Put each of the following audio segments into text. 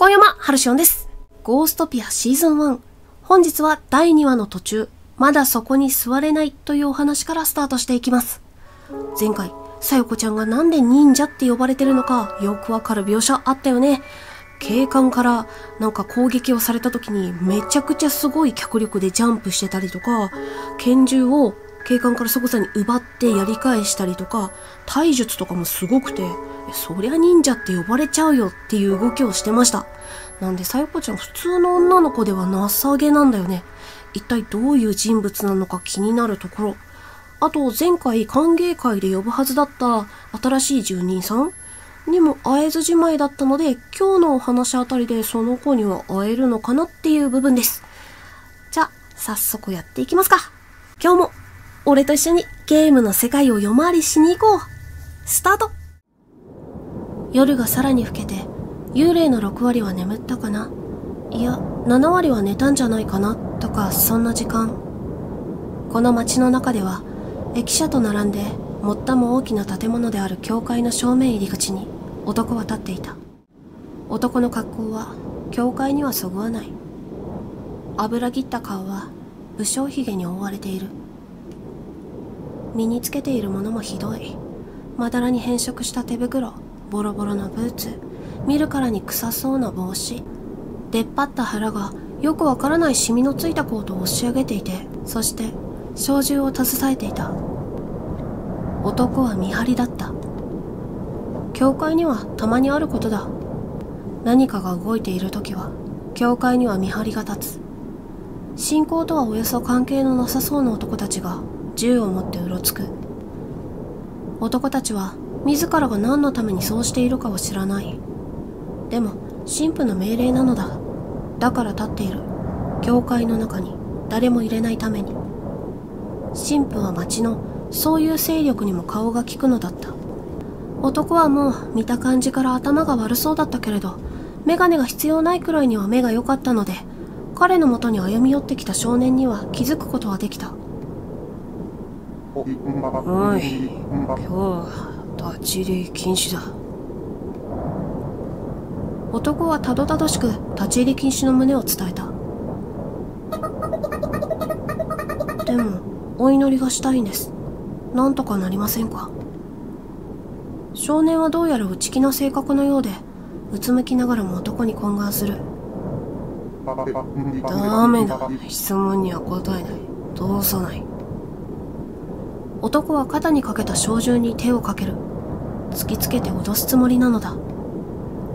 今山春しおんです。ゴーストピアシーズン1。本日は第2話の途中、まだそこに座れないというお話からスタートしていきます。前回、さよこちゃんがなんで忍者って呼ばれてるのかよくわかる描写あったよね。警官からなんか攻撃をされた時にめちゃくちゃすごい脚力でジャンプしてたりとか、拳銃を警官から即座に奪ってやり返したりとか、体術とかもすごくて、そりゃ忍者って呼ばれちゃうよっていう動きをしてました。なんで、さよこちゃん普通の女の子ではなさげなんだよね。一体どういう人物なのか気になるところ。あと、前回歓迎会で呼ぶはずだった新しい住人さんにも会えずじまいだったので、今日のお話あたりでその子には会えるのかなっていう部分です。じゃあ、早速やっていきますか。今日も、俺と一緒にゲームの世界を夜回りしに行こう。スタート夜がさらに更けて、幽霊の6割は眠ったかな？いや、7割は寝たんじゃないかな？とか、そんな時間。この街の中では、駅舎と並んで最も大きな建物である教会の正面入り口に男は立っていた。男の格好は、教会にはそぐわない。油ぎった顔は、武将髭に覆われている。身につけているものもひどい。まだらに変色した手袋、ボロボロのブーツ、見るからに臭そうな帽子、出っ張った腹がよくわからないシミのついたコートを押し上げていて、そして小銃を携えていた。男は見張りだった。教会にはたまにあることだ。何かが動いている時は、教会には見張りが立つ。信仰とはおよそ関係のなさそうな男たちが銃を持ってうろつく。男たちは自らが何のためにそうしているかを知らない。でも、神父の命令なのだ。だから立っている。教会の中に誰も入れないために。神父は町のそういう勢力にも顔が利くのだった。男はもう見た感じから頭が悪そうだったけれど、メガネが必要ないくらいには目が良かったので、彼のもとに歩み寄ってきた少年には気づくことはできた。おい、今日は立ち入り禁止だ。男はたどたどしく立ち入り禁止の旨を伝えた。でも、お祈りがしたいんです。なんとかなりませんか？少年はどうやら内気な性格のようで、うつむきながらも男に懇願する。ダメだ。質問には答えない。通さない。男は肩にかけた小銃に手をかける。突きつけて脅すつもりなのだ。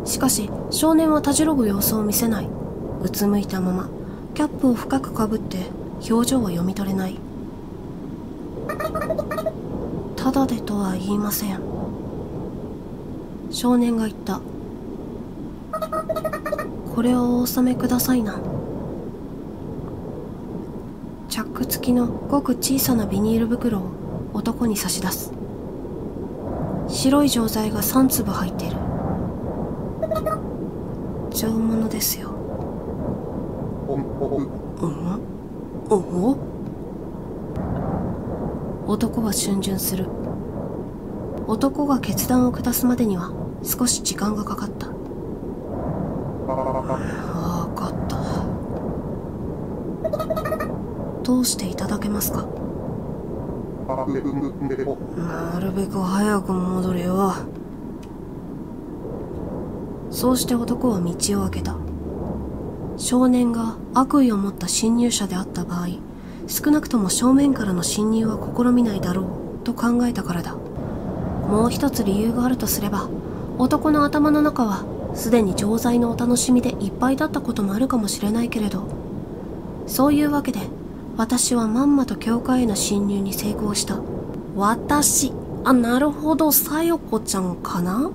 しかし、少年はたじろぐ様子を見せない。うつむいたまま、キャップを深くかぶって、表情は読み取れない。ただでとは言いません。少年が言った。これをお納めくださいな。チャック付きのごく小さなビニール袋を男に差し出す。白い錠剤が3粒入っている。上物ですよ。うん？お男は逡巡する。男が決断を下すまでには少し時間がかかった。わかった。どうしていただけますか？なるべく早く戻れよ。そうして男は道を開けた。少年が悪意を持った侵入者であった場合、少なくとも正面からの侵入は試みないだろうと考えたからだ。もう一つ理由があるとすれば、男の頭の中はすでに錠剤のお楽しみでいっぱいだったこともあるかもしれないけれど、そういうわけで、私はまんまと教会への侵入に成功した。私、あ、なるほど、さよこちゃんかな？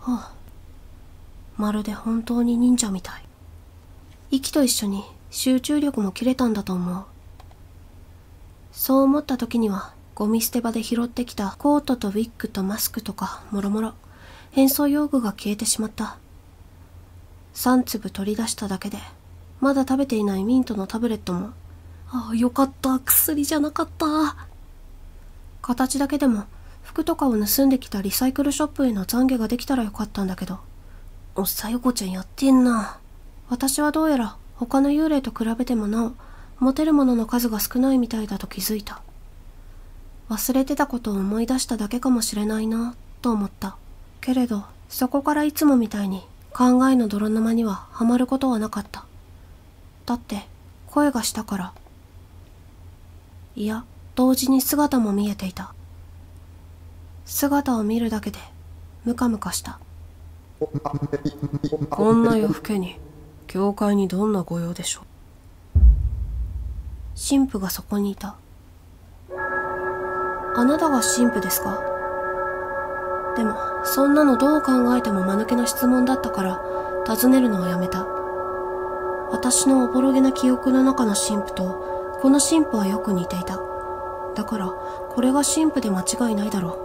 はあ、まるで本当に忍者みたい。息と一緒に集中力も切れたんだと思う。そう思った時には、ゴミ捨て場で拾ってきたコートとウィッグとマスクとか、もろもろ、変装用具が消えてしまった。3粒取り出しただけで、まだ食べていないミントのタブレットも、ああ、よかった、薬じゃなかった。形だけでも、服とかを盗んできたリサイクルショップへの懺悔ができたらよかったんだけど。おっ、さよこちゃんやってんな。私はどうやら他の幽霊と比べてもなお、持てるものの数が少ないみたいだと気づいた。忘れてたことを思い出しただけかもしれないな、と思った。けれど、そこからいつもみたいに考えの泥沼にはハマることはなかった。だって、声がしたから。いや、同時に姿も見えていた。姿を見るだけで、ムカムカした。こんな夜更けに、教会にどんな御用でしょう。神父がそこにいた。あなたが神父ですか？でも、そんなのどう考えても間抜けな質問だったから、尋ねるのはやめた。私のおぼろげな記憶の中の神父と、この神父はよく似ていた。だから、これが神父で間違いないだろ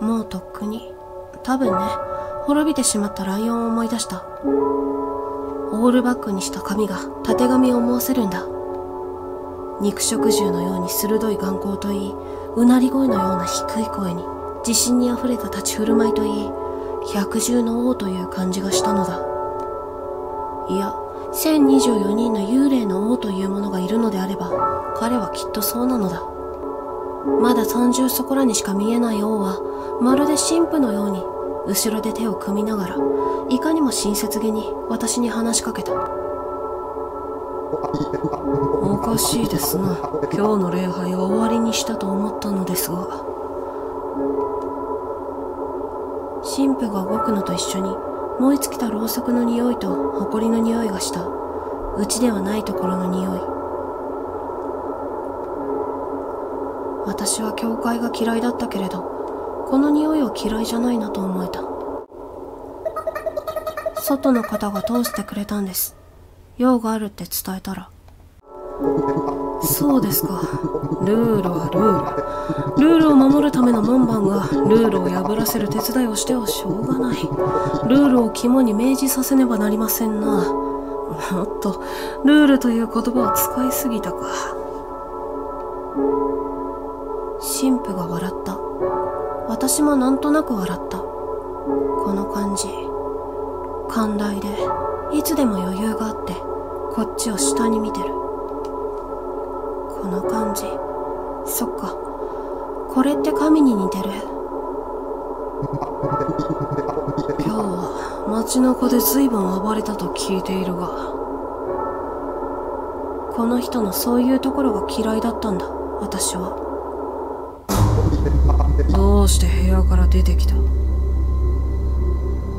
う。もうとっくに、多分ね、滅びてしまったライオンを思い出した。オールバックにした髪がたてがみを思わせるんだ。肉食獣のように鋭い眼光といいうなり声のような低い声に自信にあふれた立ち振る舞いといい百獣の王という感じがしたのだいや1024人の幽霊の王というものがいるのであれば彼はきっとそうなのだ。まだ30そこらにしか見えない王はまるで神父のように後ろで手を組みながらいかにも親切げに私に話しかけた。おかしいですな。今日の礼拝は終わりにしたと思ったのですが。神父が動くのと一緒に燃え尽きたろうそくの匂いと埃の匂いがした。うちではないところの匂い。私は教会が嫌いだったけれどこの匂いは嫌いじゃないなと思えた。外の方が通してくれたんです。用があるって伝えたら。そうですか。ルールはルール。ルールを守るための門番がルールを破らせる手伝いをしてはしょうがない。ルールを肝に銘じさせねばなりませんな。もっとルールという言葉を使いすぎたか。神父が笑った。私もなんとなく笑った。この感じ。寛大でいつでも余裕があってこっちを下に見てる。この感じ。そっか。これって神に似てる？今日は街中で随分暴れたと聞いているがこの人のそういうところが嫌いだったんだ私は。どうして部屋から出てきた？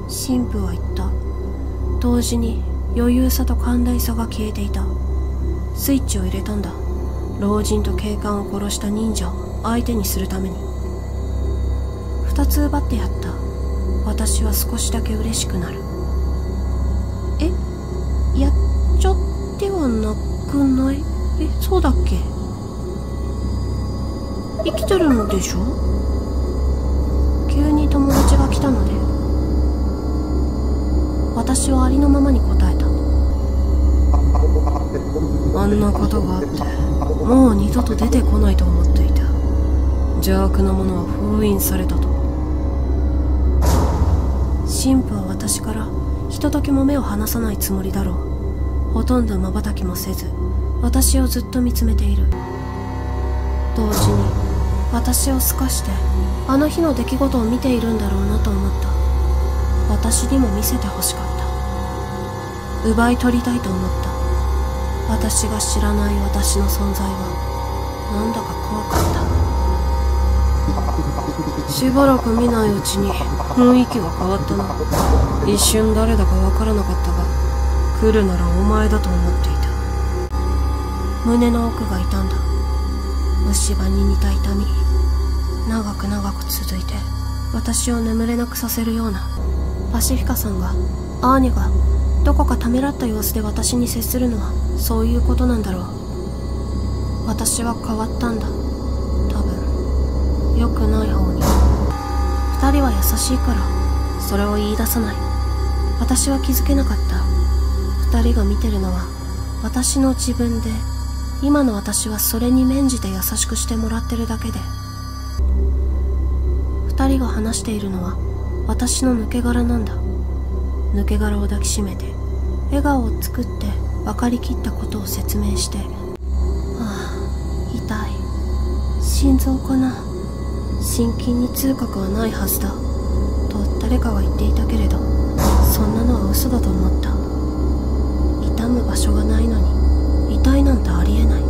神父は言った。同時に余裕さと寛大さが消えていた。スイッチを入れたんだ。老人と警官を殺した忍者を相手にするために。二つ奪ってやった。私は少しだけ嬉しくなる。え？やっちゃってはなくない？えそうだっけ？生きてるのでしょ？急に友達が来たので。私はありのままに答えあんなことがあってもう二度と出てこないと思っていた。邪悪なものは封印されたと。神父は私からひとときも目を離さないつもりだろう。ほとんど瞬きもせず私をずっと見つめている。同時に私を透かしてあの日の出来事を見ているんだろうなと思った。私にも見せてほしかった。奪い取りたいと思った。私が知らない私の存在はなんだか怖かった。しばらく見ないうちに雰囲気が変わったな。一瞬誰だかわからなかったが来るならお前だと思っていた。胸の奥が痛んだ。虫歯に似た痛み。長く長く続いて私を眠れなくさせるような。パシフィカさんがアーニャがどこかためらった様子で私に接するのはそういうことなんだろう。私は変わったんだ。多分。良くない方に。二人は優しいから。それを言い出さない。私は気づけなかった。二人が見てるのは私の自分で。今の私はそれに免じて優しくしてもらってるだけで。二人が話しているのは私の抜け殻なんだ。抜け殻を抱きしめて笑顔を作って分かりきったことを説明してああ痛い。心臓かな。心筋に痛覚はないはずだ。と誰かが言っていたけれどそんなのは嘘だと思った。痛む場所がないのに痛いなんてありえない。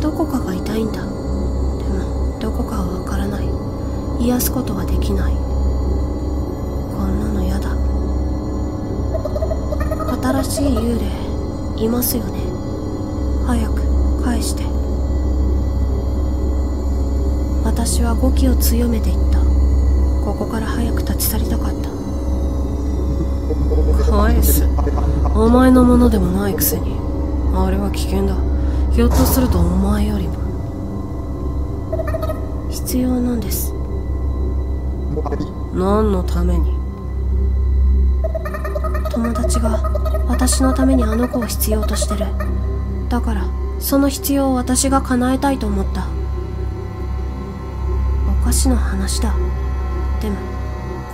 どこかが痛いんだ。でもどこかはわからない。癒すことはできない。こんなのやだ。新しい幽霊。いますよね。早く返して。私は語気を強めて言った。ここから早く立ち去りたかった。返す。お前のものでもないくせに。あれは危険だ。ひょっとするとお前よりも。必要なんです。何のために？友達が私のためにあの子を必要としてる。だからその必要を私が叶えたいと思った。おかしな話だ。でも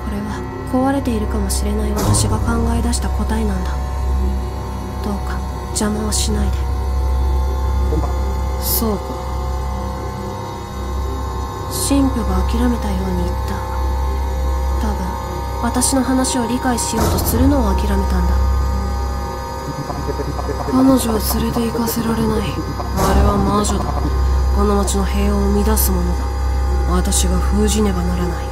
これは壊れているかもしれない私が考え出した答えなんだ。どうか邪魔をしないで。そうか。神父が諦めたように言った。多分私の話を理解しようとするのを諦めたんだ彼女は連れて行かせられない。あれは魔女だ。この町の平穏を乱すものだ。私が封じねばならない。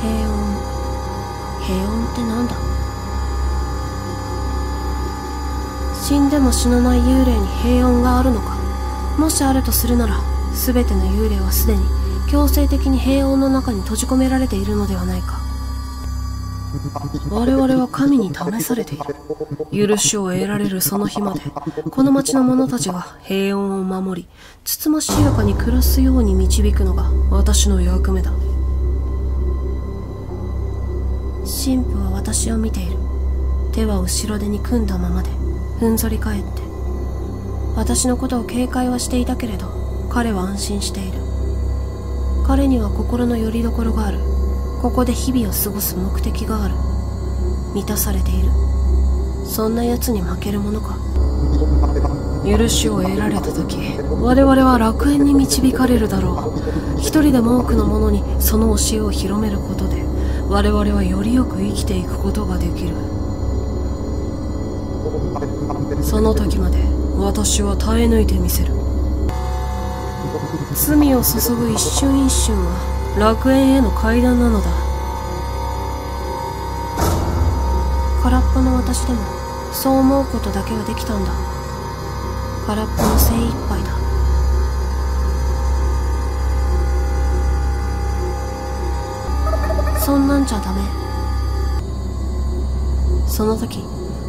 平穏。平穏ってなんだ？死んでも死なない幽霊に平穏があるのか？もしあるとするなら全ての幽霊はすでに強制的に平穏の中に閉じ込められているのではないか。我々は神に試されている。許しを得られるその日までこの町の者たちが平穏を守りつつましやかに暮らすように導くのが私の役目だ。神父は私を見ている。手は後ろ手に組んだままでふんぞり返って私のことを警戒はしていたけれど彼は安心している。彼には心の拠り所がある。ここで日々を過ごす目的がある。満たされている。そんな奴に負けるものか。許しを得られた時我々は楽園に導かれるだろう。一人でも多くの者にその教えを広めることで我々はよりよく生きていくことができる。その時まで私は耐え抜いてみせる。罪を注ぐ一瞬一瞬は楽園への階段なのだ。空っぽの私でもそう思うことだけはできたんだ。空っぽの精一杯だ。そんなんじゃダメ。その時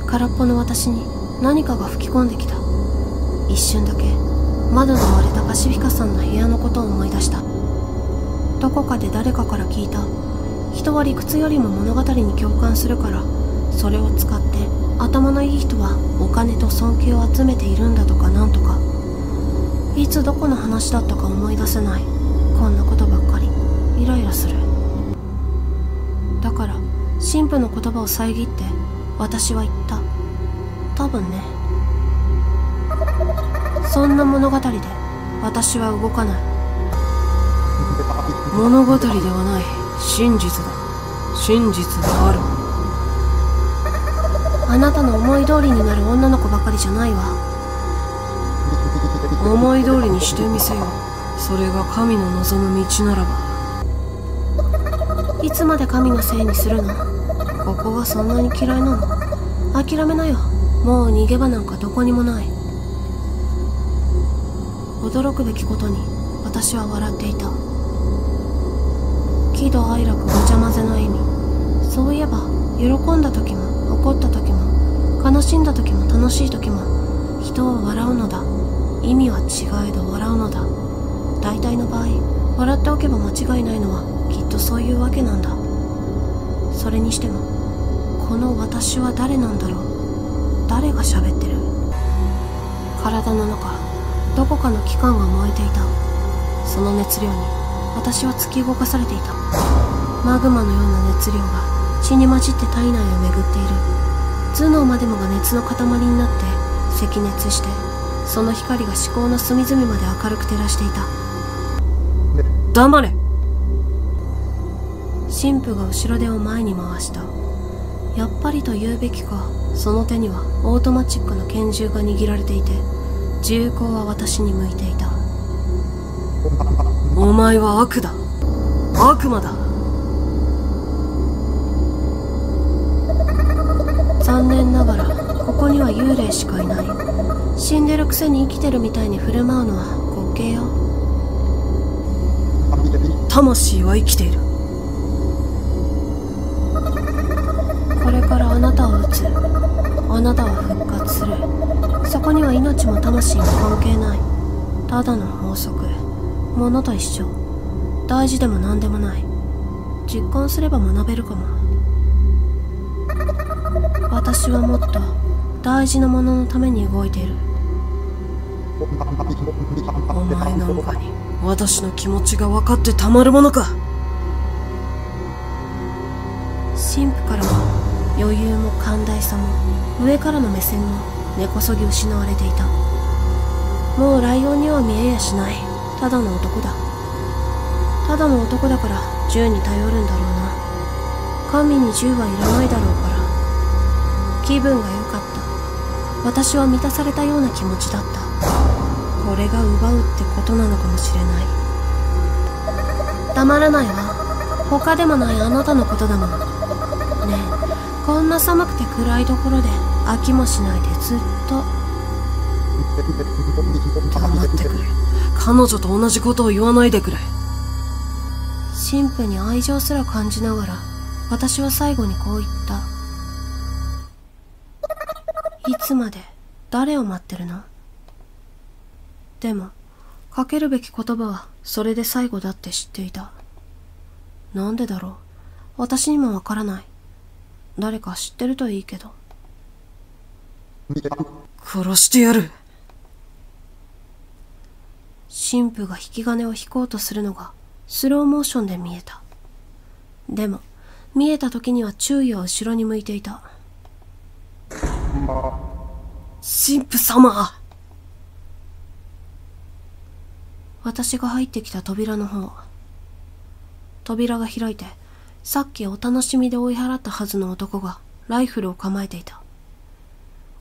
空っぽの私に何かが吹き込んできた。一瞬だけ窓の割れたパシフィカさんの部屋のことを思い出した。どこかで誰かから聞いた。人は理屈よりも物語に共感するからそれを使って頭のいい人はお金と尊敬を集めているんだとかなんとか。いつどこの話だったか思い出せない。こんなことばっかり。イライラする。だから神父の言葉を遮って私は言った。多分ね。そんな物語で私は動かない。物語ではない。真実だ。真実である。あなたの思い通りになる女の子ばかりじゃないわ。思い通りにしてみせよ。それが神の望む道ならば。いつまで神のせいにするの？ここがそんなに嫌いなの？諦めなよ。もう逃げ場なんかどこにもない。驚くべきことに私は笑っていた。喜怒哀楽ごちゃ混ぜの意味。そういえば喜んだ時も怒った時も悲しんだ時も楽しい時も人を笑うのだ。意味は違えど笑うのだ。大体の場合笑っておけば間違いないのはきっとそういうわけなんだ。それにしてもこの私は誰なんだろう。誰が喋ってる。体の中どこかの器官が燃えていた。その熱量に私は突き動かされていた。マグマのような熱量が血に混じって体内を巡っている。頭脳までもが熱の塊になって赤熱してその光が思考の隅々まで明るく照らしていた。黙れ。神父が後ろ手を前に回した。やっぱりと言うべきかその手にはオートマチックの拳銃が握られていて銃口は私に向いていた。お前は悪だ。悪魔だくせに生きてるみたいに振る舞うのは滑稽よ。魂は生きている。これからあなたを撃つあなたは復活する。そこには命も魂も関係ない。ただの法則ものと一緒。大事でも何でもない。実感すれば学べるかも。私はもっと大事なもののために動いているお前なんかに私の気持ちが分かってたまるものか。神父からは余裕も寛大さも上からの目線も根こそぎ失われていた。もうライオンには見えやしない。ただの男だ。ただの男だから銃に頼るんだろうな。神に銃はいらないだろうから。気分が良かった。私は満たされたような気持ちだった。これが奪うってことなのかもしれない。黙らないわ。他でもないあなたのことだもんねえ。こんな寒くて暗いところで飽きもしないでずっと。黙ってくれ。彼女と同じことを言わないでくれ。神父に愛情すら感じながら私は最後にこう言った。いつまで誰を待ってるの？かけるべき言葉はそれで最後だって知っていた。なんでだろう？私にもわからない。誰か知ってるといいけど。殺してやる。神父が引き金を引こうとするのがスローモーションで見えた。でも見えた時には注意は後ろに向いていた。神父様私が入ってきた扉の方。扉が開いてさっきお楽しみで追い払ったはずの男がライフルを構えていた。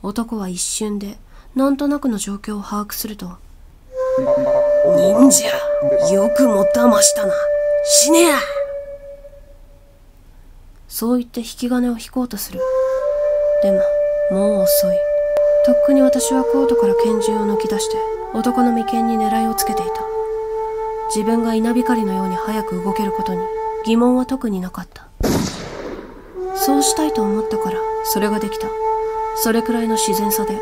男は一瞬でなんとなくの状況を把握すると忍者よくも騙したな。死ねや。そう言って引き金を引こうとする。でももう遅い。とっくに私はコートから拳銃を抜き出して男の眉間に狙いをつけていた。自分が稲光のように早く動けることに疑問は特になかった。そうしたいと思ったからそれができた。それくらいの自然さで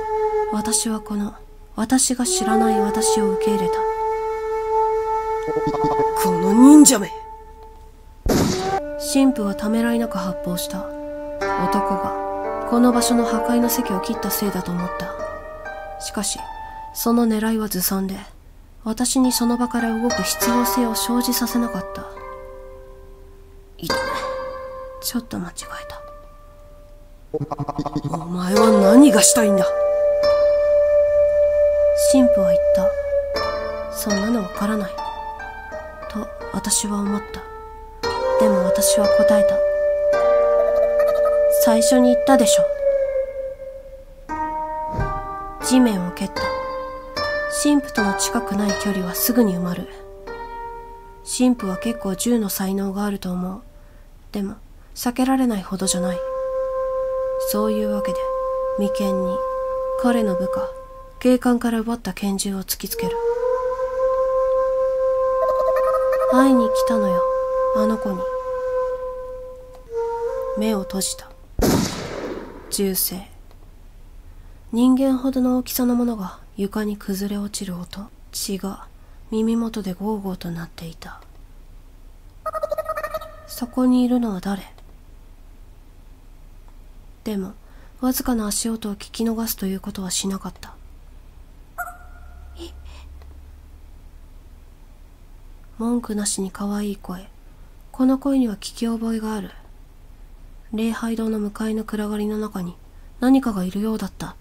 私はこの私が知らない私を受け入れた。この忍者め。神父はためらいなく発砲した。男がこの場所の破壊の席を切ったせいだと思った。しかしその狙いはずさんで私にその場から動く必要性を生じさせなかった。いたちょっと間違えた。お前は何がしたいんだ？神父は言った。そんなのわからない。と私は思った。でも私は答えた。最初に言ったでしょ。地面を蹴った神父との近くない距離はすぐに埋まる。神父は結構銃の才能があると思う。でも避けられないほどじゃない。そういうわけで眉間に彼の部下警官から奪った拳銃を突きつける。会いに来たのよあの子に。目を閉じた。銃声。人間ほどの大きさのものが床に崩れ落ちる音。血が耳元でゴーゴーとなっていた。そこにいるのは誰？でもわずかな足音を聞き逃すということはしなかった。文句なしに可愛い声。この声には聞き覚えがある。礼拝堂の向かいの暗がりの中に何かがいるようだった。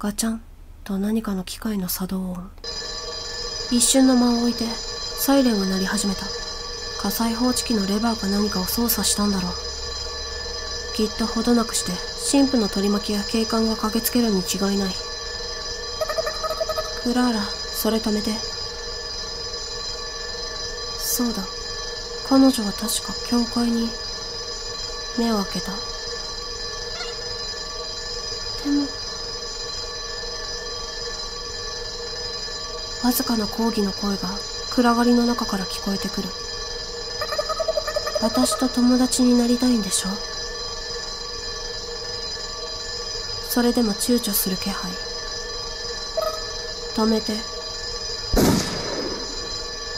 ガチャン。と何かの機械の作動音。一瞬の間を置いてサイレンが鳴り始めた。火災報知器のレバーか何かを操作したんだろう。きっとほどなくして神父の取り巻きや警官が駆けつけるに違いない。クラーラそれ止めて。そうだ。彼女は確か教会に目を開けた。でもわずかな抗議の声が暗がりの中から聞こえてくる。私と友達になりたいんでしょ？それでも躊躇する気配。止めて。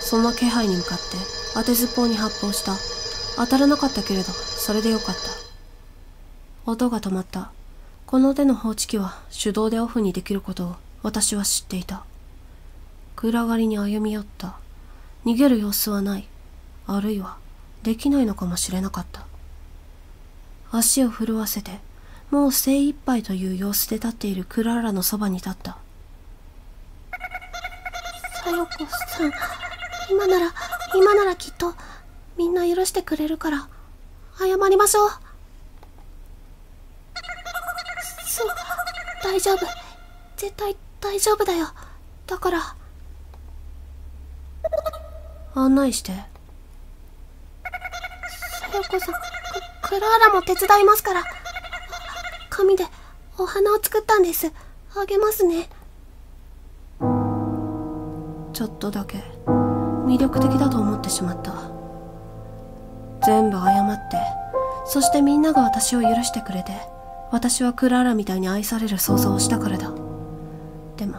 その気配に向かって当てずっぽうに発砲した。当たらなかったけれどそれでよかった。音が止まった。この手の放置機は手動でオフにできることを私は知っていた。暗がりに歩み寄った。逃げる様子はない。あるいはできないのかもしれなかった。足を震わせてもう精一杯という様子で立っているクララのそばに立った。さよこさん今なら今ならきっとみんな許してくれるから謝りましょう。そう大丈夫。絶対大丈夫だよ。だから案内して。さよこさんクラーラも手伝いますから。紙でお花を作ったんです。あげますね。ちょっとだけ。魅力的だと思ってしまった。全部謝って。そしてみんなが私を許してくれて。私はクラーラみたいに愛される想像をしたからだ。でも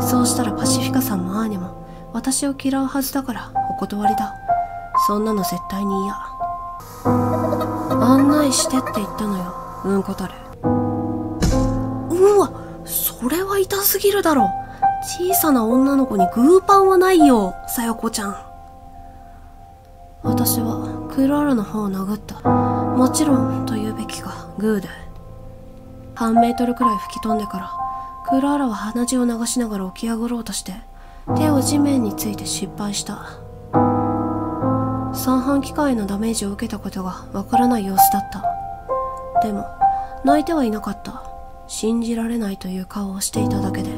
そうしたらパシフィカさんもアーニャも私を嫌うはずだからお断りだ。そんなの絶対に嫌。案内してって言ったのようんこたれうわそれは痛すぎるだろ。小さな女の子にグーパンはないよさよこちゃん。私はクラーラの方を殴った。もちろんと言うべきかグーで。半メートルくらい吹き飛んでからクラーラは鼻血を流しながら起き上がろうとして手を地面について失敗した。三半規管へのダメージを受けたことがわからない様子だった。でも泣いてはいなかった。信じられないという顔をしていただけで。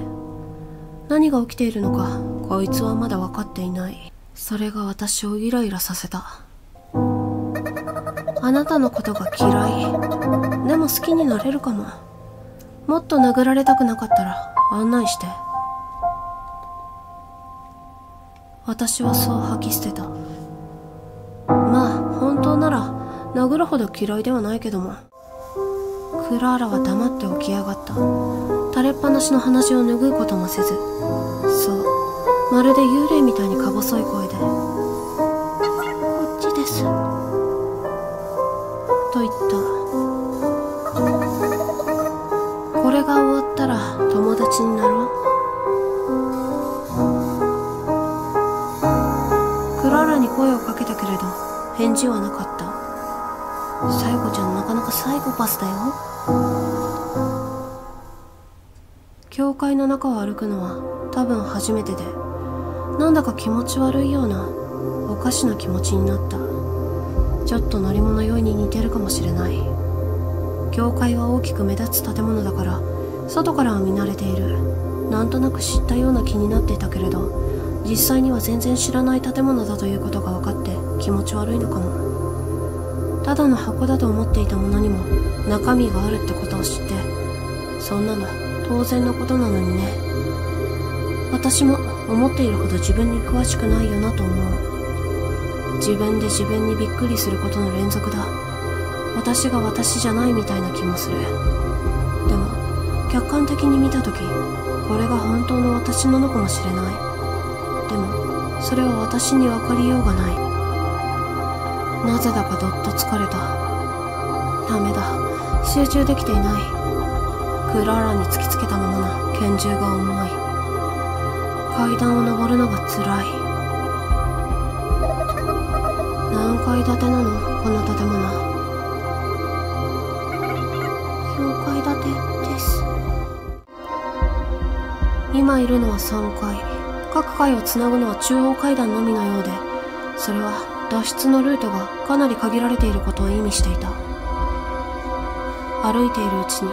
何が起きているのかこいつはまだ分かっていない。それが私をイライラさせた。あなたのことが嫌い。でも好きになれるかも。もっと殴られたくなかったら案内して。私はそう吐き捨てた。まあ本当なら殴るほど嫌いではないけども。クラーラは黙って起き上がった。垂れっぱなしの鼻血を拭うこともせず。そう。まるで幽霊みたいにか細い声で「こっちです」と言った。これが終わったら友達になろう。返事はなかった。サイコちゃんなかなかサイコパスだよ。教会の中を歩くのは多分初めてでなんだか気持ち悪いようなおかしな気持ちになった。ちょっと乗り物酔いに似てるかもしれない。教会は大きく目立つ建物だから外からは見慣れている。なんとなく知ったような気になっていたけれど実際には全然知らない建物だということが分かって気持ち悪いのかも。ただの箱だと思っていたものにも中身があるってことを知ってそんなの当然のことなのにね。私も思っているほど自分に詳しくないよなと思う。自分で自分にびっくりすることの連続だ。私が私じゃないみたいな気もする。でも客観的に見た時これが本当の私なのかもしれない。でもそれは私に分かりようがない。なぜだかどっと疲れた。ダメだ。集中できていない。クララに突きつけたままの拳銃が重い。階段を登るのが辛い。何階建てなの？この建物。4階建てです。今いるのは3階。各階をつなぐのは中央階段のみのようでそれは脱出のルートがかなり限られていることを意味していた。歩いているうちに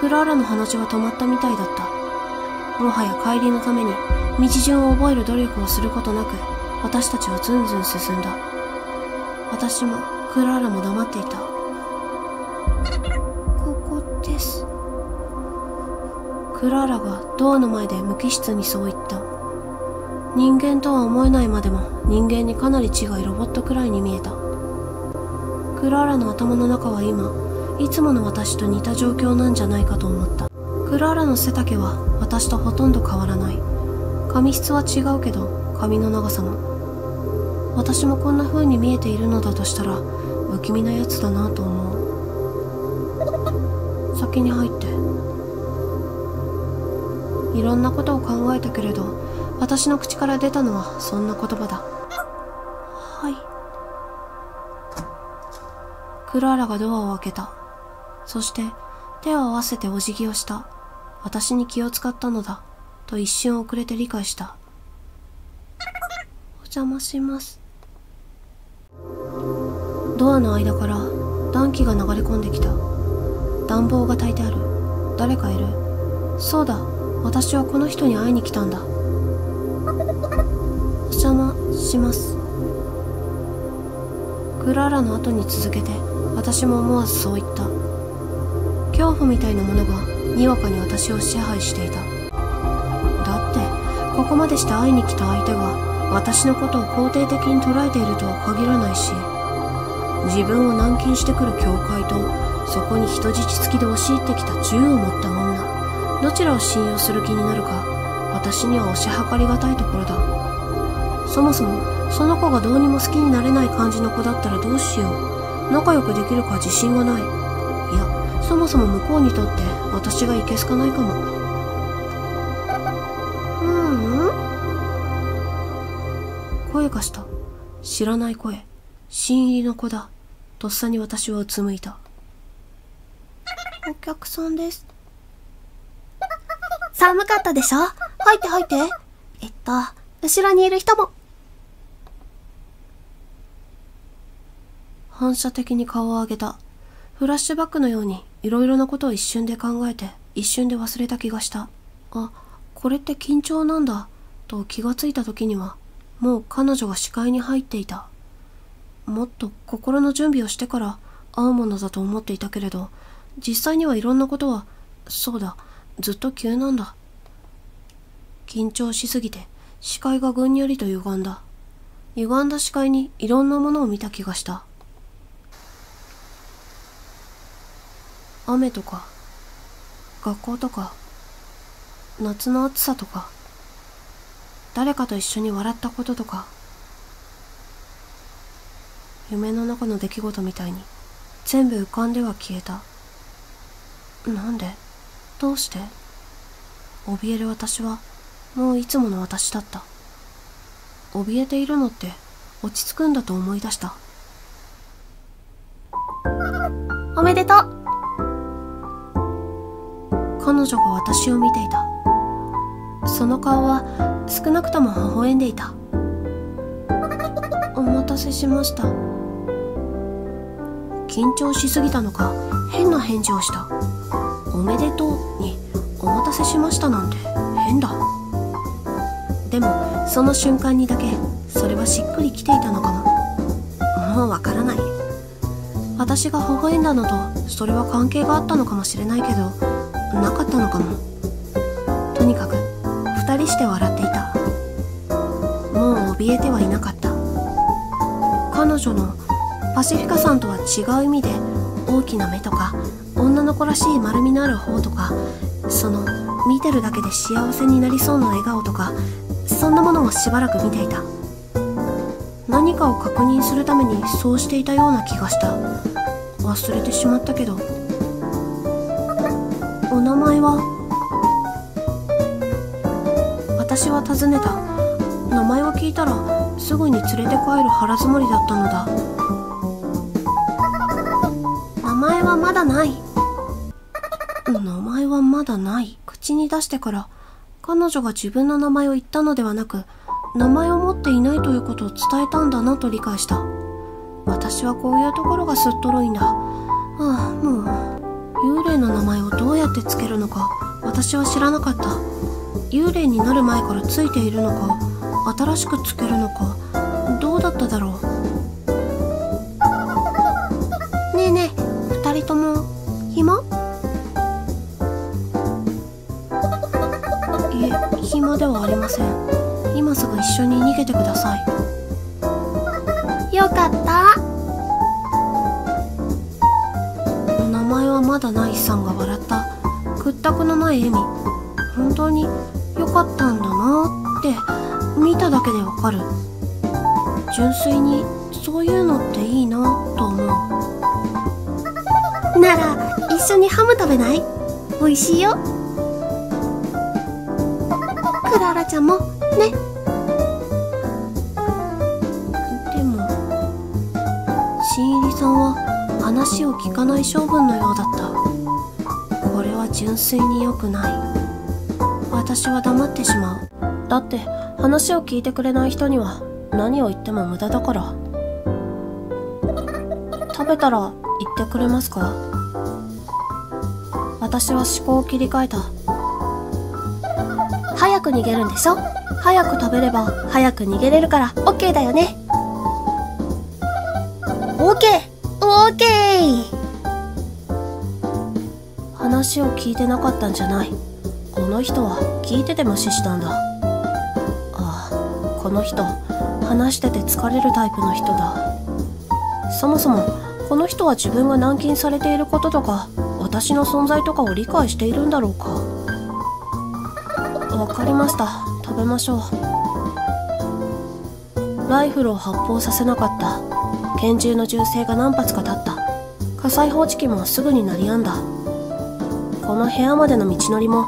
クラーラの話は止まったみたいだった。もはや帰りのために道順を覚える努力をすることなく私たちはずんずん進んだ。私もクラーラも黙っていた。ここです。クラーラがドアの前で無機質にそう言った。人間とは思えないまでも人間にかなり近いロボットくらいに見えた。クラーラの頭の中は今いつもの私と似た状況なんじゃないかと思った。クラーラの背丈は私とほとんど変わらない。髪質は違うけど髪の長さも。私もこんな風に見えているのだとしたら不気味なやつだなと思う。先に入って。いろんなことを考えたけれど私の口から出たのはそんな言葉だ。はい。クラーラがドアを開けた。そして手を合わせてお辞儀をした。私に気を使ったのだ。と一瞬遅れて理解した。お邪魔します。ドアの間から暖気が流れ込んできた。暖房が焚いてある。誰かいる。そうだ。私はこの人に会いに来たんだ。します。クララの後に続けて私も思わずそう言った。恐怖みたいなものがにわかに私を支配していた。だってここまでして会いに来た相手が私のことを肯定的に捉えているとは限らないし自分を軟禁してくる教会とそこに人質付きで押し入ってきた銃を持った女どちらを信用する気になるか私には推し量りがたいところだ。そもそもその子がどうにも好きになれない感じの子だったらどうしよう。仲良くできるか自信がない。いやそもそも向こうにとって私がいけすかないかも。ううん。声がした。知らない声。新入りの子だ。とっさに私はうつむいた。お客さんです。寒かったでしょ？入って入って。えっと後ろにいる人も。反射的に顔を上げた。フラッシュバックのようにいろいろなことを一瞬で考えて一瞬で忘れた気がした。あこれって緊張なんだと気がついた時にはもう彼女が視界に入っていた。もっと心の準備をしてから会うものだと思っていたけれど実際にはいろんなことはそうだずっと急なんだ。緊張しすぎて視界がぐんにゃりと歪んだ。歪んだ視界にいろんなものを見た気がした。雨とか学校とか夏の暑さとか誰かと一緒に笑ったこととか夢の中の出来事みたいに全部浮かんでは消えた。なんで？どうして？怯える私はもういつもの私だった。怯えているのって落ち着くんだと思い出した。おめでとう。彼女が私を見ていた。その顔は少なくとも微笑んでいた。お待たせしました。緊張しすぎたのか変な返事をした。おめでとうにお待たせしましたなんて変だ。でもその瞬間にだけそれはしっくりきていたのかももうわからない。私が微笑んだのとそれは関係があったのかもしれないけどなかったのかもとにかく二人して笑っていた。もう怯えてはいなかった。彼女のパシフィカさんとは違う意味で大きな目とか女の子らしい丸みのある方とかその見てるだけで幸せになりそうな笑顔とかそんなものをしばらく見ていた。何かを確認するためにそうしていたような気がした。忘れてしまったけど。お名前は？私は尋ねた。名前を聞いたらすぐに連れて帰る腹積もりだったのだ。名前はまだない。名前はまだない。口に出してから彼女が自分の名前を言ったのではなく名前を持っていないということを伝えたんだなと理解した。私はこういうところがすっとろいんだ。ああもう幽霊の名前をどうやってつけるのか私は知らなかった。幽霊になる前からついているのか新しくつけるのかどうだっただろう。れは純粋に良くない。私は黙ってしまう。だって話を聞いてくれない人には何を言っても無駄だから。食べたら言ってくれますか？私は思考を切り替えた。早く逃げるんでしょ？早く食べれば早く逃げれるから OK だよね。聞いてなかったんじゃない。この人は聞いてて無視したんだ。ああこの人話してて疲れるタイプの人だ。そもそもこの人は自分が軟禁されていることとか私の存在とかを理解しているんだろうか。わかりました。食べましょう。ライフルを発砲させなかった。拳銃の銃声が何発か立った。火災報知器もすぐに鳴りやんだ。この部屋までの道のりも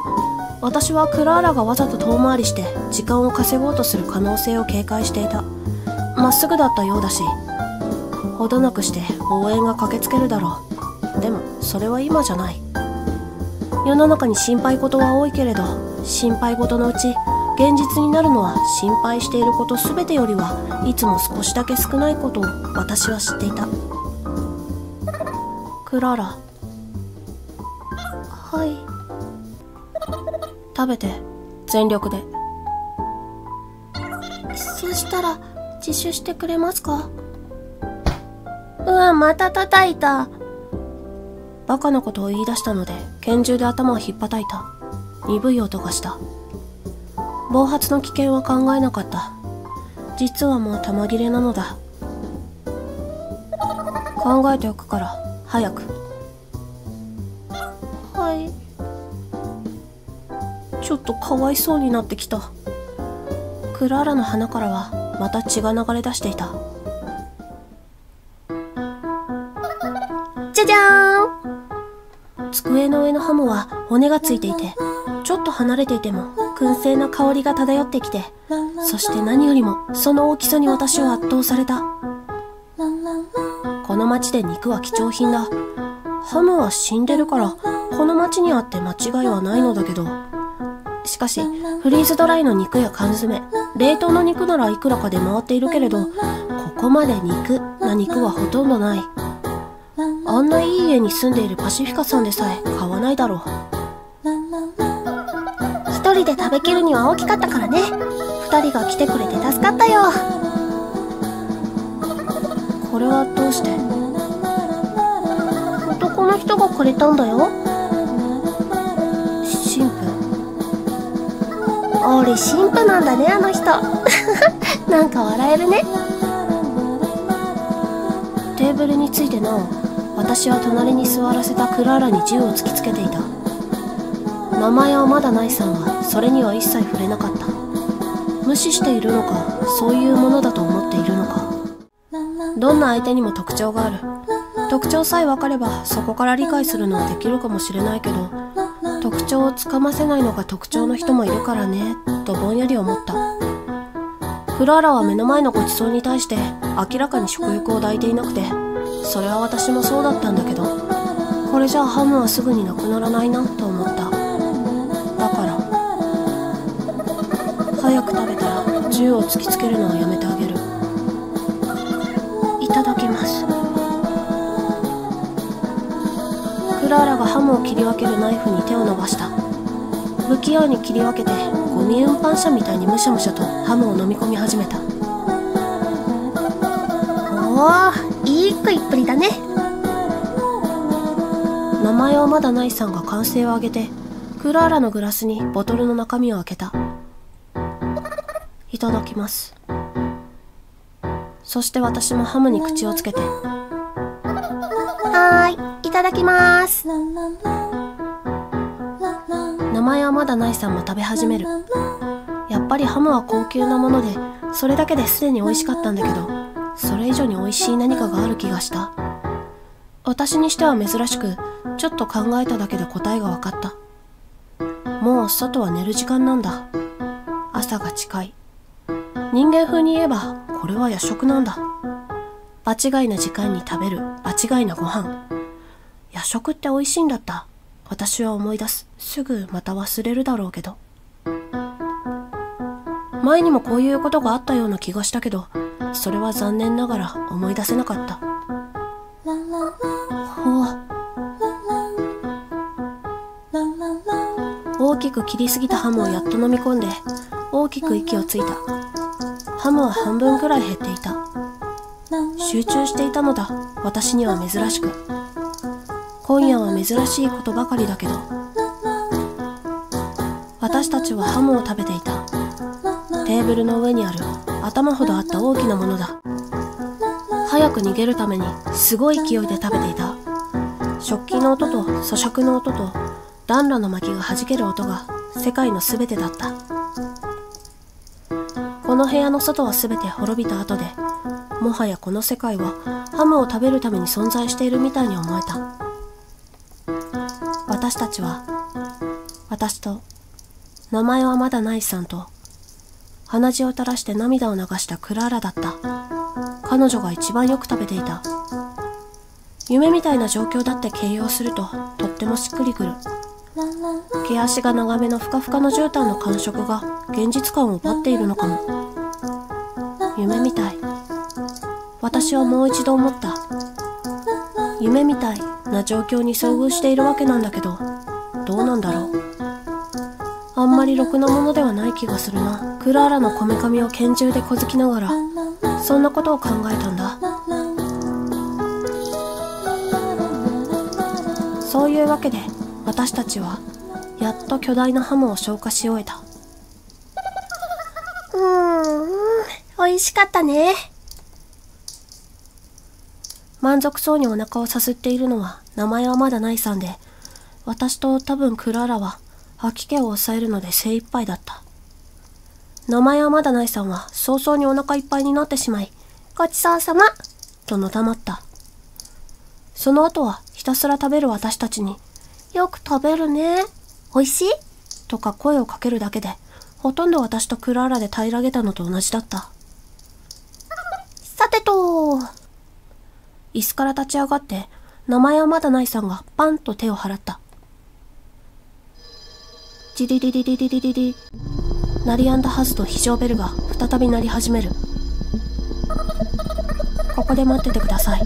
私はクラーラがわざと遠回りして時間を稼ごうとする可能性を警戒していた。まっすぐだったようだしほどなくして応援が駆けつけるだろう。でもそれは今じゃない。世の中に心配事は多いけれど心配事のうち現実になるのは心配していること全てよりはいつも少しだけ少ないことを私は知っていた。クララ食べて全力で。そしたら自首してくれますか？うわまた叩いた。バカなことを言い出したので拳銃で頭をひっぱたいた。鈍い音がした。暴発の危険は考えなかった。実はもう弾切れなのだ。考えておくから早くちょっとかわいそうになってきた。クラーラの鼻からはまた血が流れ出していた。じゃじゃーん。机の上のハムは骨がついていてちょっと離れていても燻製な香りが漂ってきてそして何よりもその大きさに私は圧倒された。この町で肉は貴重品だ。ハムは死んでるからこの町にあって間違いはないのだけどしかしフリーズドライの肉や缶詰冷凍の肉ならいくらか出回っているけれどここまで肉な肉はほとんどない。あんないい家に住んでいるパシフィカさんでさえ買わないだろう。一人で食べきるには大きかったからね。二人が来てくれて助かったよ。これはどうして？男の人がくれたんだよ。父俺神父なんだねあの人。なんか笑えるね。テーブルについてな私は隣に座らせたクラーラに銃を突きつけていた。名前はまだないさんはそれには一切触れなかった。無視しているのかそういうものだと思っているのか。どんな相手にも特徴がある。特徴さえ分かればそこから理解するのはできるかもしれないけど特徴をつかませないのが特徴の人もいるからねとぼんやり思った。クラーラは目の前のごちそうに対して明らかに食欲を抱いていなくてそれは私もそうだったんだけどこれじゃあハムはすぐになくならないなと思った。だから早く食べたら銃を突きつけるのはやめてあげる。いただきます。ラーラがハムを切り分けるナイフに手を伸ばした。不器用に切り分けてゴミ運搬車みたいにむしゃむしゃとハムを飲み込み始めた。おおいい食いっぷりだね。名前はまだないさんが歓声を上げてクラーラのグラスにボトルの中身を開けた。いただきます。そして私もハムに口をつけてただきます。名前はまだないさんも食べ始める。やっぱりハムは高級なものでそれだけですでに美味しかったんだけどそれ以上に美味しい何かがある気がした。私にしては珍しくちょっと考えただけで答えが分かった。もう外は寝る時間なんだ。朝が近い。人間風に言えばこれは夜食なんだ。場違いな時間に食べる場違いなご飯。夜食って美味しいんだった。私は思い出す。すぐまた忘れるだろうけど。前にもこういうことがあったような気がしたけどそれは残念ながら思い出せなかった。ほう。大きく切りすぎたハムをやっと飲み込んで大きく息をついた。ハムは半分くらい減っていた。集中していたのだ。私には珍しく。今夜は珍しいことばかりだけど私たちはハムを食べていた。テーブルの上にある頭ほどあった大きなものだ。早く逃げるためにすごい勢いで食べていた。食器の音と咀嚼の音と暖炉の薪が弾ける音が世界の全てだった。この部屋の外は全て滅びた後でもはやこの世界はハムを食べるために存在しているみたいに思えた。私たちは私と名前はまだないさんと鼻血を垂らして涙を流したクラーラだった。彼女が一番よく食べていた。夢みたいな状況だって形容するととってもしっくりくる。毛足が長めのふかふかの絨毯の感触が現実感を奪っているのかも。夢みたい。私はもう一度思った。夢みたい。な状況に遭遇しているわけなんだけどどうなんだろう？あんまりろくなものではない気がするな。クラーラのこめかみを拳銃で小突きながらそんなことを考えたんだ。そういうわけで私たちはやっと巨大なハムを消化し終えた。うん美味しかったね。満足そうにお腹をさすっているのは名前はまだないさんで私と多分クララは吐き気を抑えるので精一杯だった。名前はまだないさんは早々にお腹いっぱいになってしまいごちそうさまとのたまった。その後はひたすら食べる私たちによく食べるね美味しい？とか声をかけるだけでほとんど私とクララで平らげたのと同じだった。さてと椅子から立ち上がって名前はまだないさんがパンと手を払った。ジリリリリリリリリ鳴りやんだはずと非常ベルが再び鳴り始める。ここで待っててください。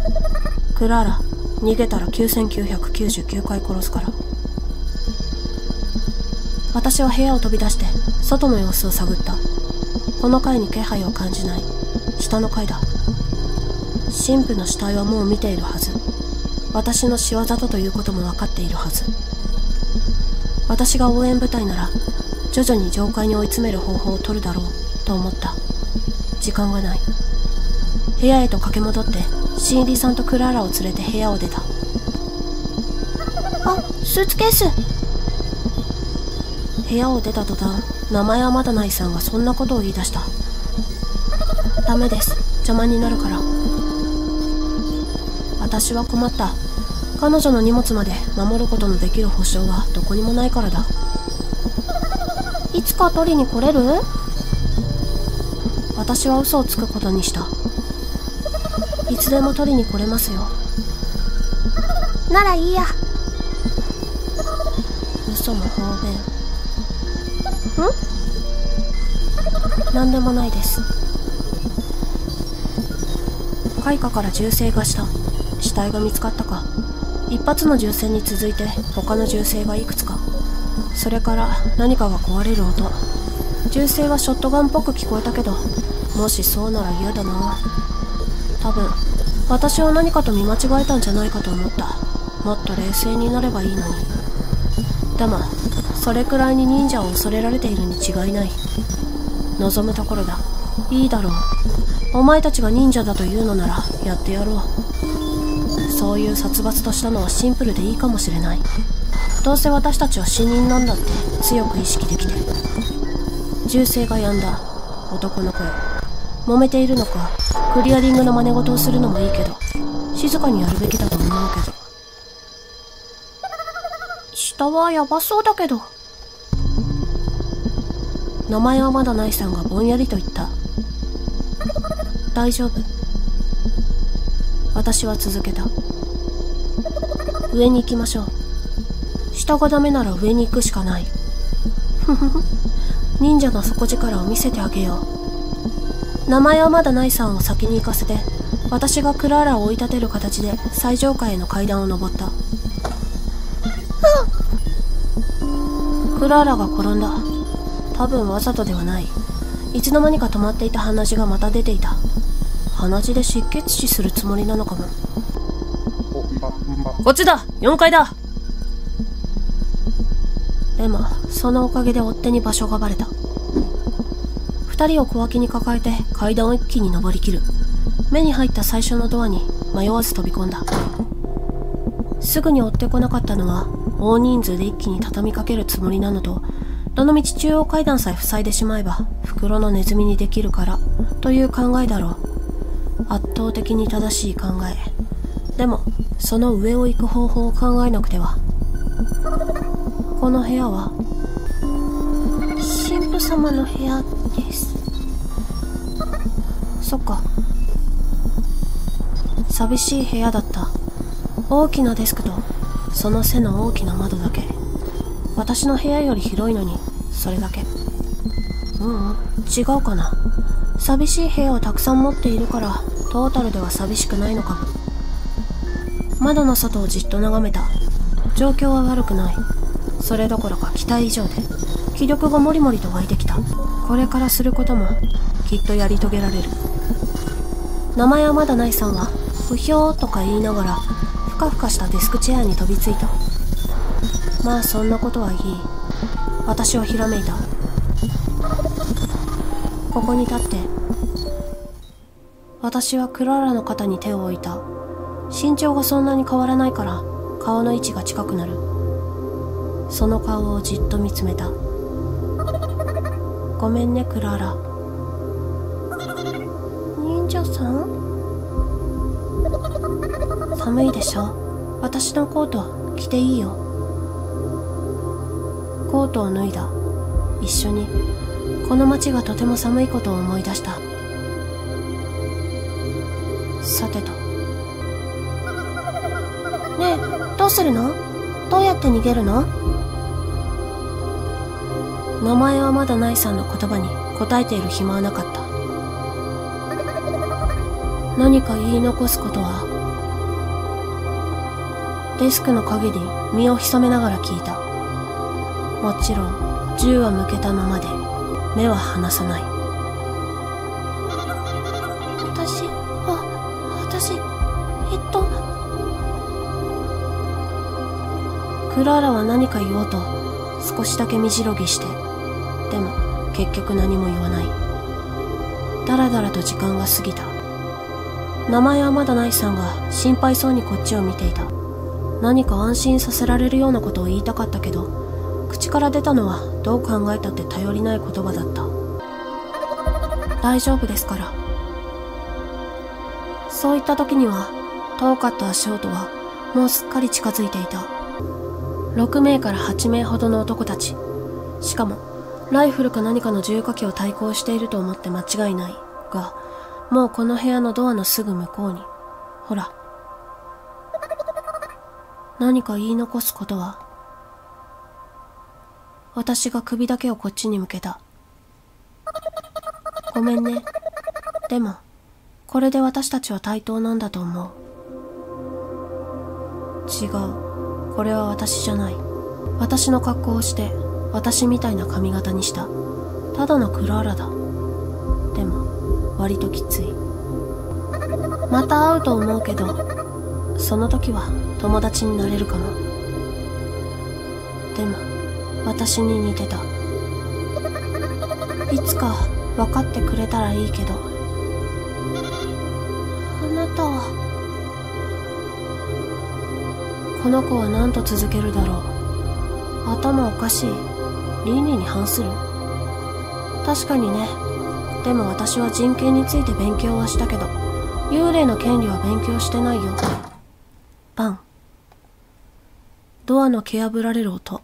クラーラ逃げたら9999回殺すから。私は部屋を飛び出して外の様子を探った。この階に気配を感じない。下の階だ。神父の死体はもう見ているはず。私の仕業だということも分かっているはず。私が応援部隊なら徐々に上階に追い詰める方法を取るだろうと思った。時間がない。部屋へと駆け戻って新入りさんとクラーラを連れて部屋を出た。あスーツケース。部屋を出た途端名前はまだないさんがそんなことを言い出した。ダメです。邪魔になるから私は困った。彼女の荷物まで守ることのできる保証はどこにもないからだ。いつか取りに来れる？私は嘘をつくことにした。いつでも取りに来れますよ。ならいいや。嘘も方便。何でもないです。開花から銃声がした。死体が見つかったか。一発の銃声に続いて他の銃声がいくつか。それから何かが壊れる音。銃声はショットガンっぽく聞こえたけどもしそうなら嫌だな。多分私は何かと見間違えたんじゃないかと思った。もっと冷静になればいいのに。でもそれくらいに忍者を恐れられているに違いない。望むところだ。いいだろう。お前たちが忍者だというのならやってやろう。そういう殺伐としたのはシンプルでいいかもしれない。どうせ私たちは死人なんだって強く意識できて銃声が止んだ。男の声。揉めているのか。クリアリングの真似事をするのもいいけど。静かにやるべきだと思うけど。下はヤバそうだけど。名前はまだないさんがぼんやりと言った。大丈夫。私は続けた。上に行きましょう。下がダメなら上に行くしかない。ふふふ。忍者の底力を見せてあげよう。名前はまだないさんを先に行かせて私がクラーラを追い立てる形で最上階への階段を登った。クラーラが転んだ。多分わざとではない。いつの間にか止まっていた鼻血がまた出ていた。鼻血で失血死するつもりなのかも。こっちだ。4階だ。でもそのおかげで追っ手に場所がバレた。二人を小脇に抱えて階段を一気に登りきる。目に入った最初のドアに迷わず飛び込んだ。すぐに追ってこなかったのは大人数で一気に畳みかけるつもりなのとどのみち中央階段さえ塞いでしまえば袋のネズミにできるからという考えだろう。圧倒的に正しい考え。その上を行く方法を考えなくては。この部屋は神父様の部屋です。そっか。寂しい部屋だった。大きなデスクとその背の大きな窓だけ。私の部屋より広いのにそれだけ。ううん。違うかな。寂しい部屋をたくさん持っているからトータルでは寂しくないのかも。窓の外をじっと眺めた。状況は悪くない。それどころか期待以上で。気力がもりもりと湧いてきた。これからすることもきっとやり遂げられる。名前はまだないさんは不評とか言いながらふかふかしたデスクチェアに飛びついた。まあそんなことはいい私はひらめいた。ここに立って私はクララの肩に手を置いた。身長がそんなに変わらないから顔の位置が近くなる。その顔をじっと見つめた。ごめんねクララ。忍者さん？寒いでしょ？私のコート着ていいよ。コートを脱いだ。一緒に。この街がとても寒いことを思い出した。どうするの？どうやって逃げるの？名前はまだないさんの言葉に答えている暇はなかった。何か言い残すことは？デスクの陰に身を潜めながら聞いた。もちろん銃は向けたままで目は離さない。クラーラは何か言おうと少しだけ身じろぎしてでも結局何も言わない。だらだらと時間が過ぎた。名前はまだないさんが心配そうにこっちを見ていた。何か安心させられるようなことを言いたかったけど口から出たのはどう考えたって頼りない言葉だった。大丈夫ですから。そういった時には遠かった足音はもうすっかり近づいていた。6名から8名ほどの男たちしかもライフルか何かの重火器を対抗していると思って間違いないがもうこの部屋のドアのすぐ向こうにほら何か言い残すことは私が首だけをこっちに向けた。ごめんね。でも、これで私たちは対等なんだと思う。違う。これは私じゃない。私の格好をして、私みたいな髪型にした。ただのクラーラだ。でも、割ときつい。また会うと思うけど、その時は友達になれるかも。でも、私に似てた。いつか分かってくれたらいいけど。この子は何と続けるだろう。頭おかしい。倫理に反する確かにね。でも私は人権について勉強はしたけど、幽霊の権利は勉強してないよ。バン。ドアの蹴破られる音。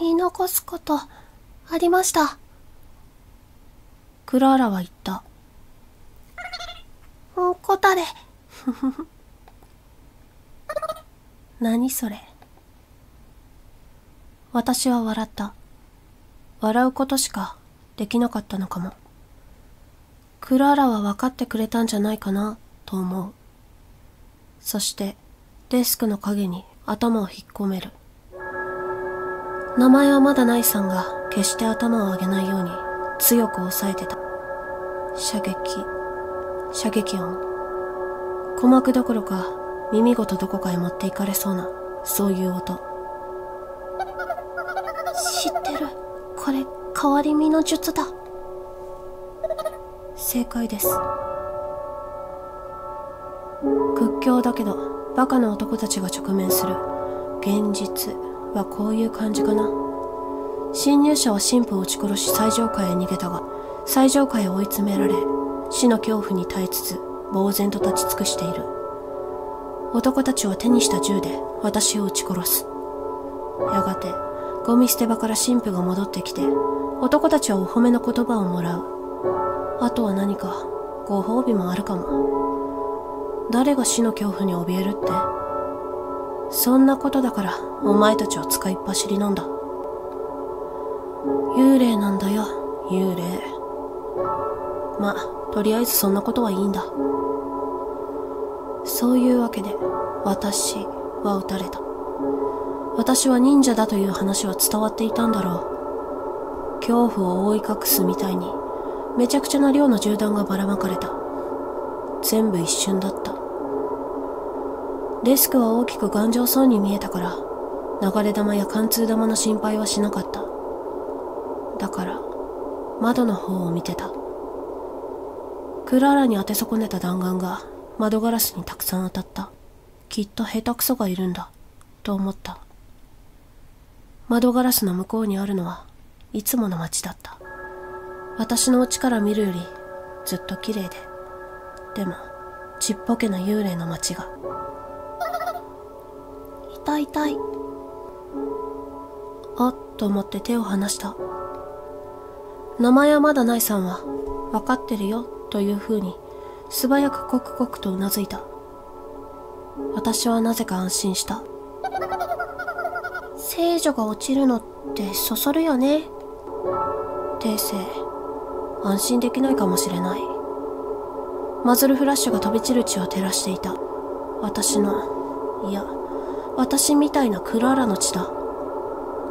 言い残すことありました。クラーラは言った。うんこたれ。何それ？私は笑った。笑うことしかできなかったのかも。クラーラは分かってくれたんじゃないかなと思う。そしてデスクの影に頭を引っ込める。名前はまだないさんが決して頭を上げないように強く押さえてた。射撃、射撃音。鼓膜どころか耳ごとどこかへ持っていかれそうな、そういう音。知ってる。これ、変わり身の術だ。正解です。屈強だけど、バカな男たちが直面する現実はこういう感じかな。侵入者は神父を撃ち殺し最上階へ逃げたが、最上階へ追い詰められ、死の恐怖に耐えつつ、呆然と立ち尽くしている。男たちは手にした銃で私を撃ち殺す。やがて、ゴミ捨て場から神父が戻ってきて、男たちはお褒めの言葉をもらう。あとは何か、ご褒美もあるかも。誰が死の恐怖に怯えるって？そんなことだからお前たちは使いっ走りなんだ。幽霊なんだよ、幽霊。ま、とりあえずそんなことはいいんだ。そういうわけで、私は撃たれた。私は忍者だという話は伝わっていたんだろう。恐怖を覆い隠すみたいに、めちゃくちゃな量の銃弾がばらまかれた。全部一瞬だった。デスクは大きく頑丈そうに見えたから、流れ弾や貫通弾の心配はしなかった。だから、窓の方を見てた。クララに当て損ねた弾丸が窓ガラスにたくさん当たった。きっと下手くそがいるんだ、と思った。窓ガラスの向こうにあるのはいつもの街だった。私の家から見るよりずっと綺麗で、でもちっぽけな幽霊の街が。痛い痛い。あっと思って手を離した。名前はまだないさんは、分かってるよ、という風に、素早くコクコクとうなずいた。私はなぜか安心した。聖女が落ちるのってそそるよね。訂正。安心できないかもしれない。マズルフラッシュが飛び散る血を照らしていた。私の、いや、私みたいなクララの血だ。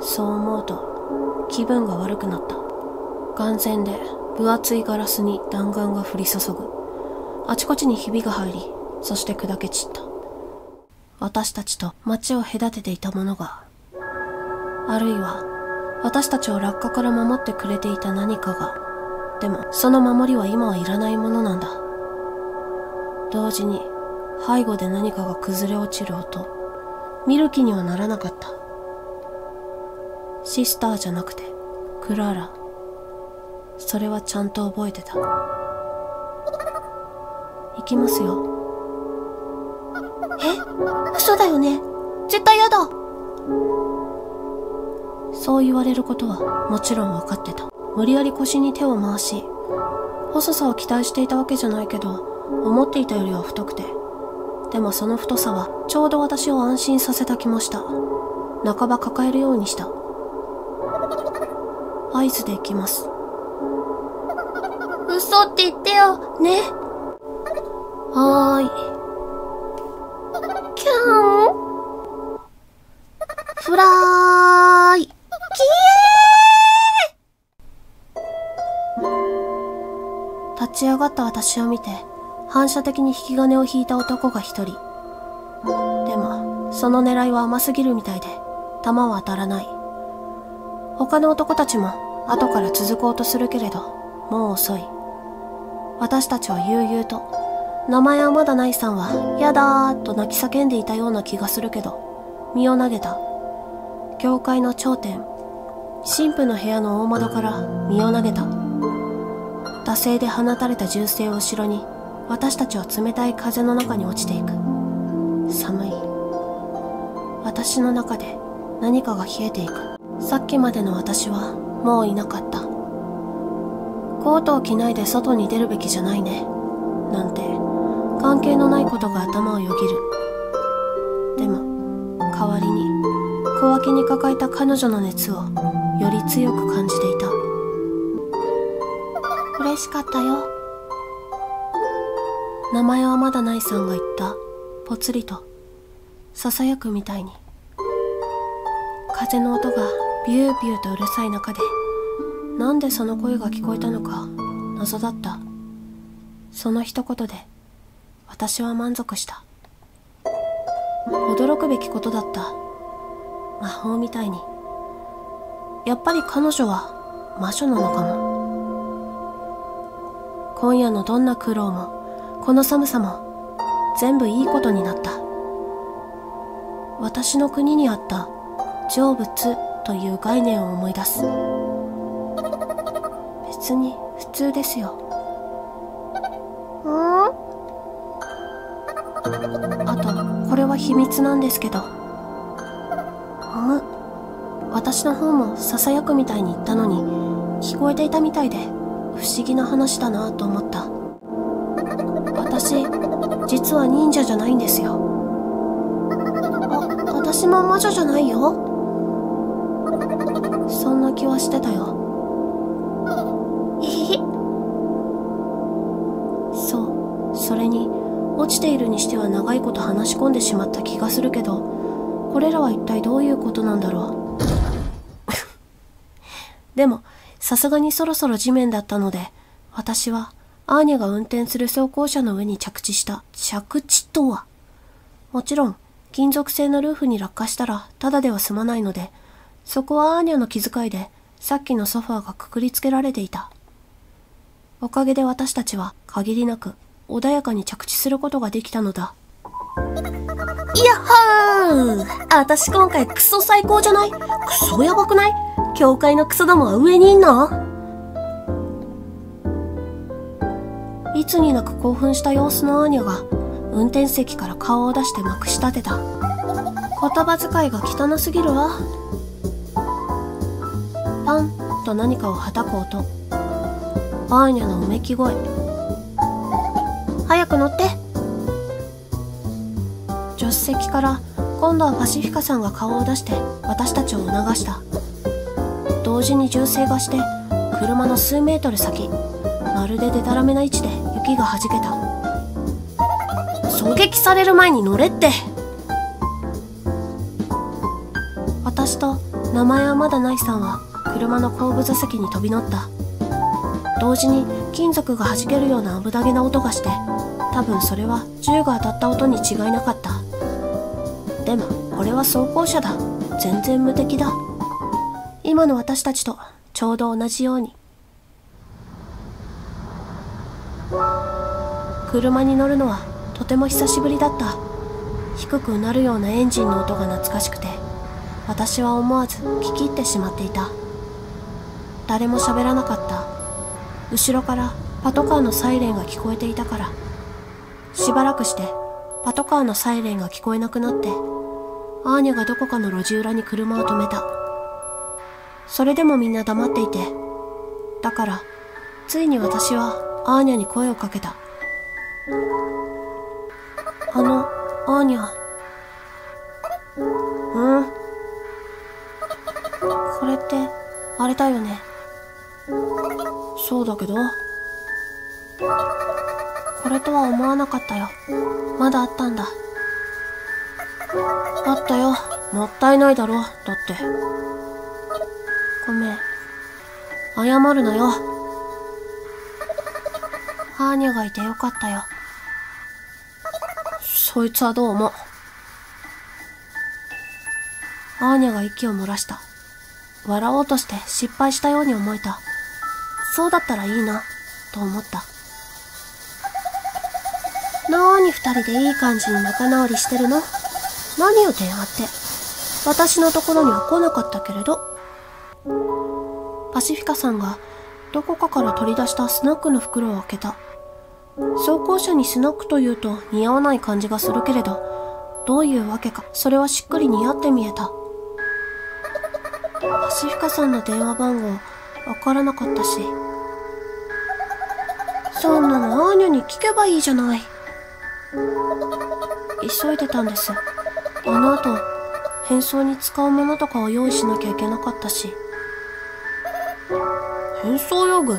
そう思うと気分が悪くなった。眼前で分厚いガラスに弾丸が降り注ぐ。あちこちにひびが入り、そして砕け散った。私たちと街を隔てていたものが、あるいは私たちを落下から守ってくれていた何かが、でもその守りは今はいらないものなんだ。同時に背後で何かが崩れ落ちる音。見る気にはならなかった。シスターじゃなくて、クラーラ。それはちゃんと覚えてた。行きますよ。え？嘘だよね絶対やだそう言われることはもちろん分かってた。無理やり腰に手を回し、細さを期待していたわけじゃないけど、思っていたよりは太くて、でもその太さはちょうど私を安心させた気もした。半ば抱えるようにした。合図で行きます。嘘って言ってよ、ね？はーい。キャンフラーい。キー立ち上がった私を見て、反射的に引き金を引いた男が一人。でも、その狙いは甘すぎるみたいで、弾は当たらない。他の男たちも後から続こうとするけれど、もう遅い。私たちは悠々と、名前はまだないさんは、やだーと泣き叫んでいたような気がするけど、身を投げた。教会の頂点、神父の部屋の大窓から身を投げた。惰性で放たれた銃声を後ろに、私たちは冷たい風の中に落ちていく。寒い。私の中で何かが冷えていく。さっきまでの私はもういなかった。コートを着ないで外に出るべきじゃないね。なんて、関係のないことが頭をよぎる。でも、代わりに、小脇に抱えた彼女の熱をより強く感じていた。嬉しかったよ。名前はまだないさんが言った。ぽつりと、囁くみたいに。風の音がビュービューとうるさい中で、なんでその声が聞こえたのか謎だった。その一言で、私は満足した。驚くべきことだった。魔法みたいに。やっぱり彼女は魔女なのかも。今夜のどんな苦労もこの寒さも全部いいことになった。私の国にあった成仏という概念を思い出す。別に普通ですよ。秘密なんですけど。む。私の方も囁くみたいに言ったのに、聞こえていたみたいで、不思議な話だなと思った。私、実は忍者じゃないんですよ。あ、私も魔女じゃないよ。そんな気はしてたよ。ちているにしては長いこと話し込んでしまった気がするけど、これらは一体どういうことなんだろう？でも、さすがにそろそろ地面だったので、私はアーニャが運転する装甲車の上に着地した。着地とは？もちろん、金属製のルーフに落下したらただでは済まないので、そこはアーニャの気遣いで、さっきのソファーがくくりつけられていた。おかげで私たちは限りなく穏やかに着地することができたのだ。やっはー私今回クソ最高じゃない？クソやばくない？教会のクソどもは上にいんの？いつになく興奮した様子のアーニャが運転席から顔を出してまくし立てた言葉遣いが汚すぎるわ。パンと何かをはたく音アーニャのうめき声早く乗って。助手席から今度はパシフィカさんが顔を出して私たちを促した。同時に銃声がして車の数メートル先まるでデタラメな位置で雪がはじけた。狙撃される前に乗れって。私と名前はまだないさんは車の後部座席に飛び乗った。同時に金属が弾けるような危なげな音がして多分それは銃が当たった音に違いなかった。でもこれは装甲車だ。全然無敵だ。今の私たちとちょうど同じように。車に乗るのはとても久しぶりだった。低くうなるようなエンジンの音が懐かしくて私は思わず聞き入ってしまっていた。誰も喋らなかった。後ろからパトカーのサイレンが聞こえていたからしばらくしてパトカーのサイレンが聞こえなくなってアーニャがどこかの路地裏に車を止めたそれでもみんな黙っていてだからついに私はアーニャに声をかけたあの、アーニャ。うん？たよね。そうだけど。これとは思わなかったよ。まだあったんだ。あったよ。もったいないだろ。だって。ごめん。謝るなよ。アーニャがいてよかったよ。そいつはどうも。アーニャが息を漏らした。笑おうとして失敗したように思えた。そうだったらいいな、と思った。なーに二人でいい感じに仲直りしてるの？何よ電話って？私のところには来なかったけれど。パシフィカさんがどこかから取り出したスナックの袋を開けた。走行車にスナックというと似合わない感じがするけれど、どういうわけかそれはしっくり似合って見えた。パシフィカさんの電話番号わからなかったし。そんなのアーニャに聞けばいいじゃない。急いでたんです。あの後、変装に使うものとかを用意しなきゃいけなかったし。変装用具？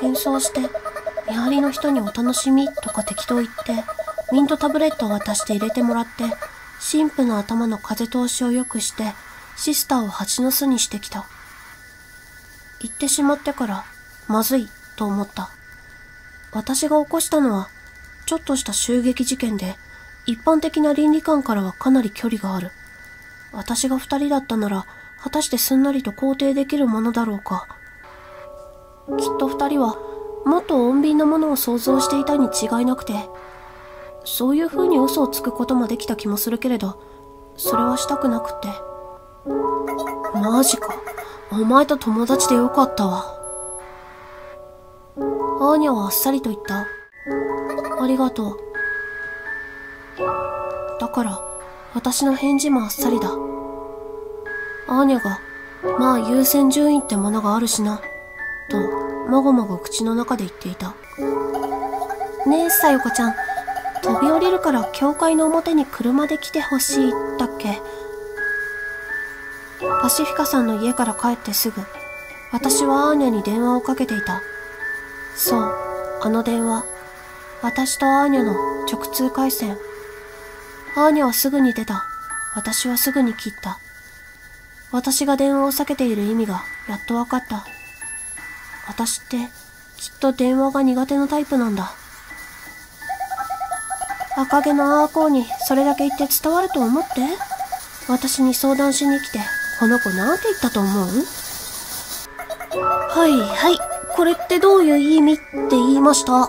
変装して、見張りの人にお楽しみとか適当言って、ミントタブレットを渡して入れてもらって、神父の頭の風通しを良くして、シスターを蜂の巣にしてきた。言ってしまってから、まずいと思った。私が起こしたのは、ちょっとした襲撃事件で、一般的な倫理観からはかなり距離がある。私が二人だったなら、果たしてすんなりと肯定できるものだろうか。きっと二人は、もっと穏便なものを想像していたに違いなくて、そういう風に嘘をつくこともできた気もするけれど、それはしたくなくって。マジか。お前と友達でよかったわ。アーニャはあっさりと言った？ありがとう。だから、私の返事もあっさりだ。アーニャが、まあ優先順位ってものがあるしな、と、もごもご口の中で言っていた。ねえ、さよこちゃん、飛び降りるから教会の表に車で来てほしい、だっけ？パシフィカさんの家から帰ってすぐ、私はアーニャに電話をかけていた。そう、あの電話。私とアーニャの直通回線。アーニャはすぐに出た。私はすぐに切った。私が電話を避けている意味がやっと分かった。私ってきっと電話が苦手なタイプなんだ。赤毛のアーコーにそれだけ言って伝わると思って私に相談しに来て、この子なんて言ったと思う？はいはい、これってどういう意味って言いました？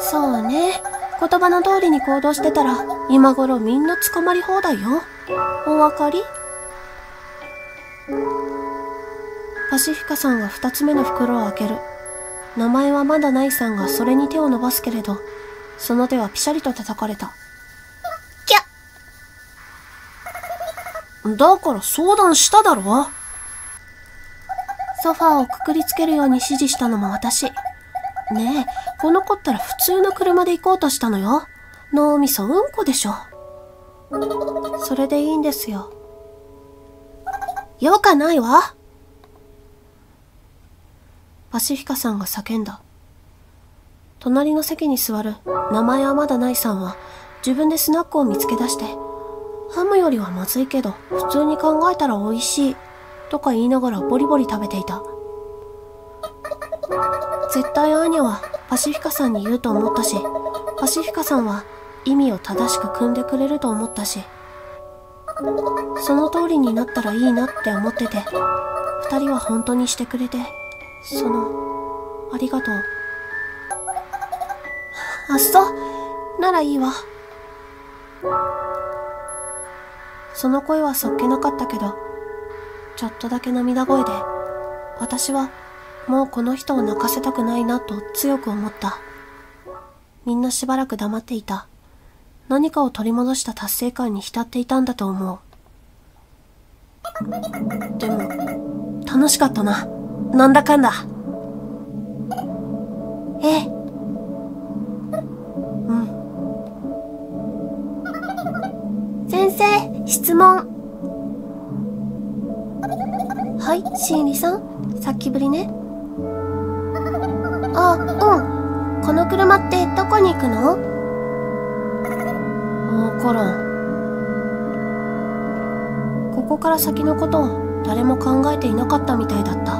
そうね。言葉の通りに行動してたら、今頃みんな捕まり放題よ。お分かり？パシフィカさんが二つ目の袋を開ける。名前はまだないさんがそれに手を伸ばすけれど、その手はピシャリと叩かれた。キャだから相談しただろ？ソファーをくくりつけるように指示したのも私。ねえ、この子ったら普通の車で行こうとしたのよ。脳みそうんこでしょ。それでいいんですよ。よかないわ。パシフィカさんが叫んだ。隣の席に座る名前はまだないさんは自分でスナックを見つけ出して、ハムよりはまずいけど普通に考えたら美味しいとか言いながらボリボリ食べていた。絶対アーニャはパシフィカさんに言うと思ったし、パシフィカさんは意味を正しく組んでくれると思ったし、その通りになったらいいなって思ってて、二人は本当にしてくれて、その、ありがとう。あっそ、ならいいわ。その声はそっけなかったけど、ちょっとだけ涙声で、私はもうこの人を泣かせたくないなと強く思った。みんなしばらく黙っていた。何かを取り戻した達成感に浸っていたんだと思う。でも、楽しかったな。なんだかんだ。ええ。うん。先生、質問。はい心理さん。さっきぶりね。あうん。この車ってどこに行くの？わからん。ここから先のことを誰も考えていなかったみたいだった。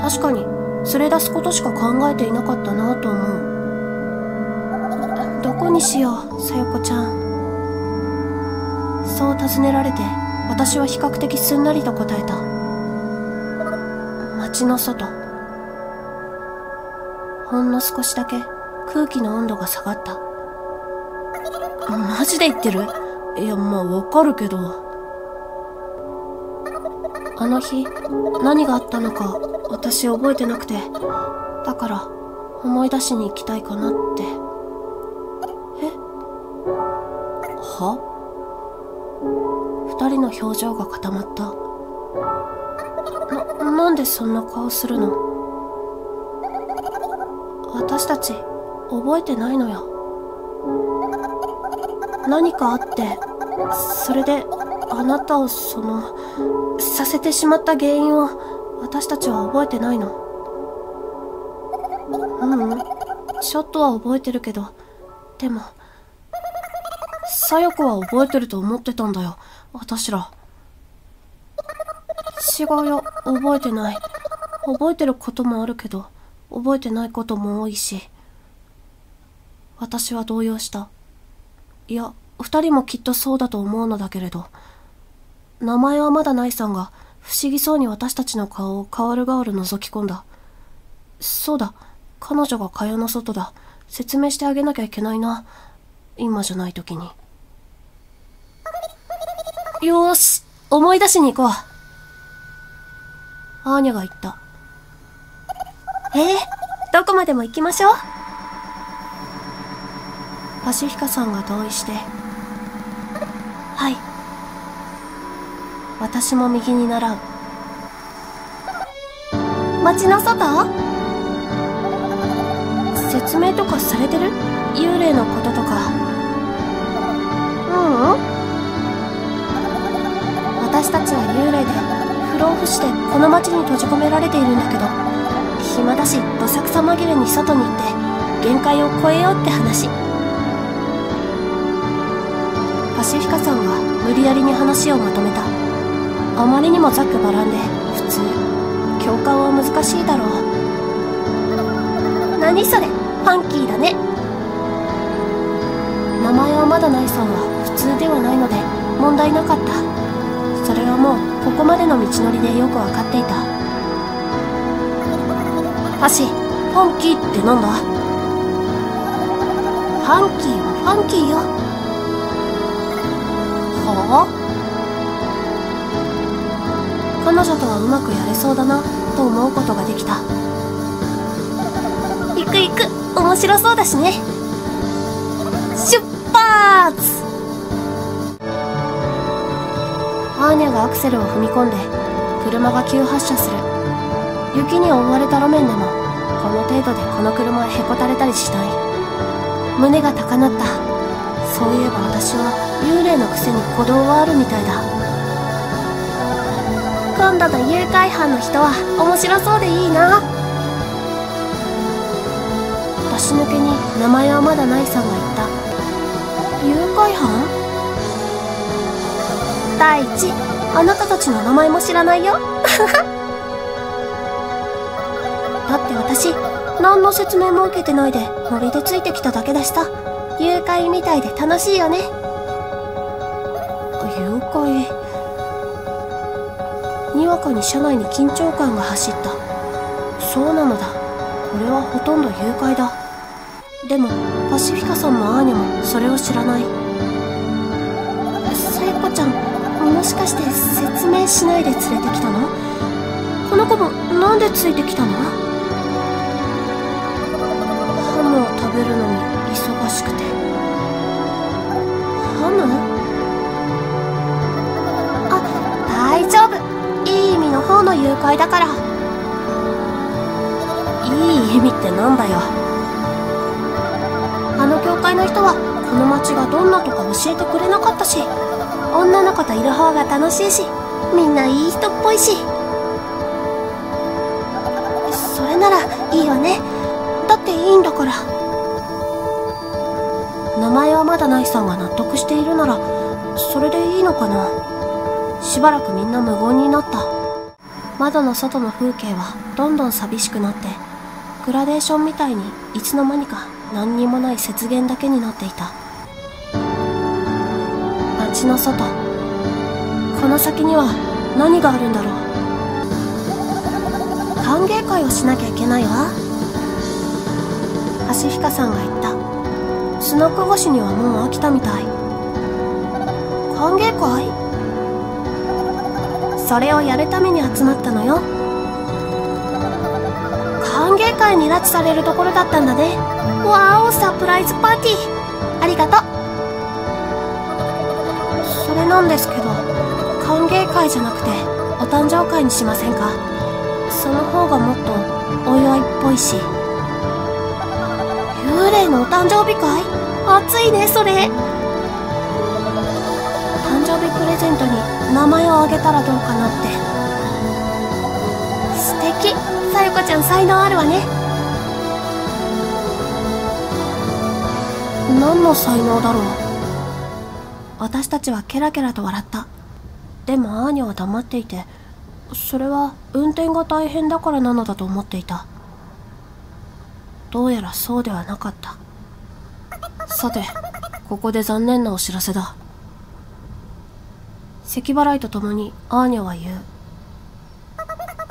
確かに連れ出すことしか考えていなかったなと思う。どこにしようさよこちゃん。そう尋ねられて。私は比較的すんなりと答えた。街の外。ほんの少しだけ空気の温度が下がった。マジで言ってる？いやまあわかるけど。あの日何があったのか私覚えてなくて。だから思い出しに行きたいかなって。二人の表情が固まった。な、なんでそんな顔するの？私たち覚えてないのよ何かあってそれであなたをそのさせてしまった原因を私たちは覚えてないの。うんちょっとは覚えてるけどでもさよ子は覚えてると思ってたんだよ。私ら。違うよ覚えてない。覚えてることもあるけど覚えてないことも多いし。私は動揺した。いや二人もきっとそうだと思うのだけれど。名前はまだないさんが不思議そうに私たちの顔を代わる代わる覗き込んだ。そうだ彼女が蚊帳の外だ。説明してあげなきゃいけないな。今じゃない時に。よーし思い出しに行こう。アーニャが言った。えー、どこまでも行きましょう。パシフィカさんが同意して。はい。私も右に習う。街の外説明とかされてる？幽霊のこととか。ううん。私たちは幽霊で不老不死でこの町に閉じ込められているんだけど暇だしどさくさ紛れに外に行って限界を超えようって話。パシフィカさんが無理やりに話をまとめた。あまりにもざっくばらんで普通共感は難しいだろん何それファンキーだね。名前はまだないさんは普通ではないので問題なかった。それはもうここまでの道のりでよくわかっていた。パシファンキーってなんだ？ファンキーはファンキーよ。はあ？彼女とはうまくやれそうだなと思うことができた。行く行く。面白そうだしね。出発！アーニャがアクセルを踏み込んで車が急発車する。雪に覆われた路面でもこの程度でこの車はへこたれたりしない。胸が高鳴った。そういえば私は幽霊のくせに鼓動はあるみたいだ。今度の誘拐犯の人は面白そうでいいな。出し抜けに名前はまだないさんが言った。誘拐犯？第一。あなたたちの名前も知らないよ。だって私何の説明も受けてないでノリでついてきただけだしさ。誘拐みたいで楽しいよね。誘拐？にわかに車内に緊張感が走った。そうなのだ。これはほとんど誘拐だ。でもパシフィカさんもアーニャもそれを知らないしかして説明しないで連れてきたの？この子もなんでついてきたの？ハムを食べるのに忙しくて。ハム？あ大丈夫。いい意味の方の誘拐だから。いい意味ってなんだよ。あの教会の人はこの町がどんなとか教えてくれなかったし。女の子といる方が楽しいしみんないい人っぽいし。それならいいわね。だっていいんだから。名前はまだないさんが納得しているならそれでいいのかな。しばらくみんな無言になった。窓の外の風景はどんどん寂しくなってグラデーションみたいにいつの間にか何にもない雪原だけになっていた。街の外。この先には何があるんだろう。歓迎会をしなきゃいけないわ。アシフィカさんが言った。スナック越しにはもう飽きたみたい。歓迎会？それをやるために集まったのよ。歓迎会に拉致されるところだったんだね。わおサプライズパーティー。ありがとう。れなんですけど歓迎会じゃなくてお誕生会にしませんか？その方がもっとお祝いっぽいし。幽霊のお誕生日会？熱いねそれ。誕生日プレゼントに名前をあげたらどうかなって。素敵。さよこちゃん才能あるわね。何の才能だろう？私たちはケラケラと笑った。でもアーニャは黙っていてそれは運転が大変だからなのだと思っていた。どうやらそうではなかった。さてここで残念なお知らせだ。咳払いとともにアーニャは言う。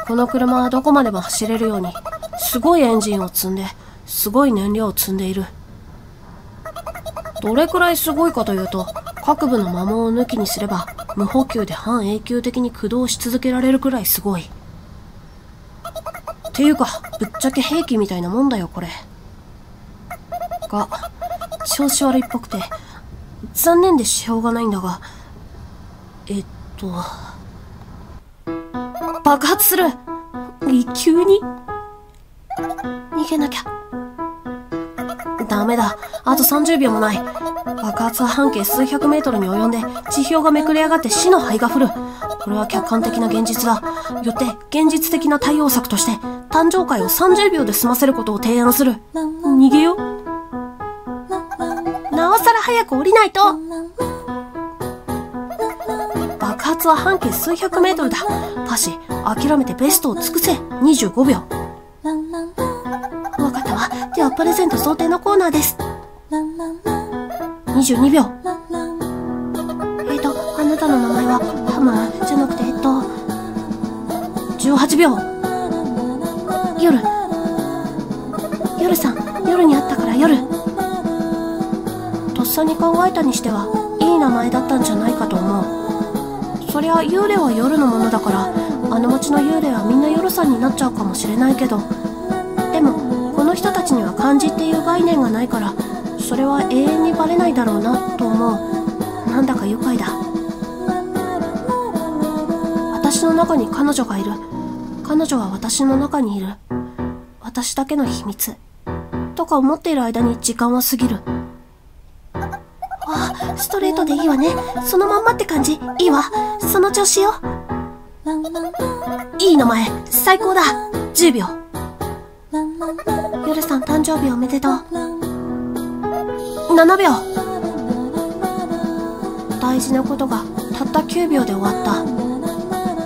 この車はどこまでも走れるようにすごいエンジンを積んですごい燃料を積んでいる。どれくらいすごいかというと各部の摩耗を抜きにすれば無補給で半永久的に駆動し続けられるくらいすごい。っていうかぶっちゃけ兵器みたいなもんだよこれ。が調子悪いっぽくて残念でしょうがないんだがえっと爆発する。急に。逃げなきゃ。ダメだ。あと30秒もない。爆発は半径数百メートルに及んで地表がめくれ上がって死の灰が降る。これは客観的な現実だ。よって現実的な対応策として誕生会を30秒で済ませることを提案する。逃げよう。なおさら早く降りないと。爆発は半径数百メートルだ。パシ諦めてベストを尽くせ。25秒。わかったわ。ではプレゼント想定のコーナーです。22秒。えっ、とあなたの名前はハムじゃなくてえっと18秒。夜。夜さん夜に会ったから夜。とっさに考えたにしてはいい名前だったんじゃないかと思う。そりゃ幽霊は夜のものだからあの町の幽霊はみんな夜さんになっちゃうかもしれないけど。でもこの人たちには漢字っていう概念がないからそれは永遠にバレないだろうなと思う。なんだか愉快だ。私の中に彼女がいる。彼女は私の中にいる。私だけの秘密とか思っている間に時間は過ぎる。あストレートでいいわね。そのまんまって感じ。いいわ。その調子よ。いい名前。最高だ。10秒。夜さん誕生日おめでとう。7秒。大事なことがたった9秒で終わった。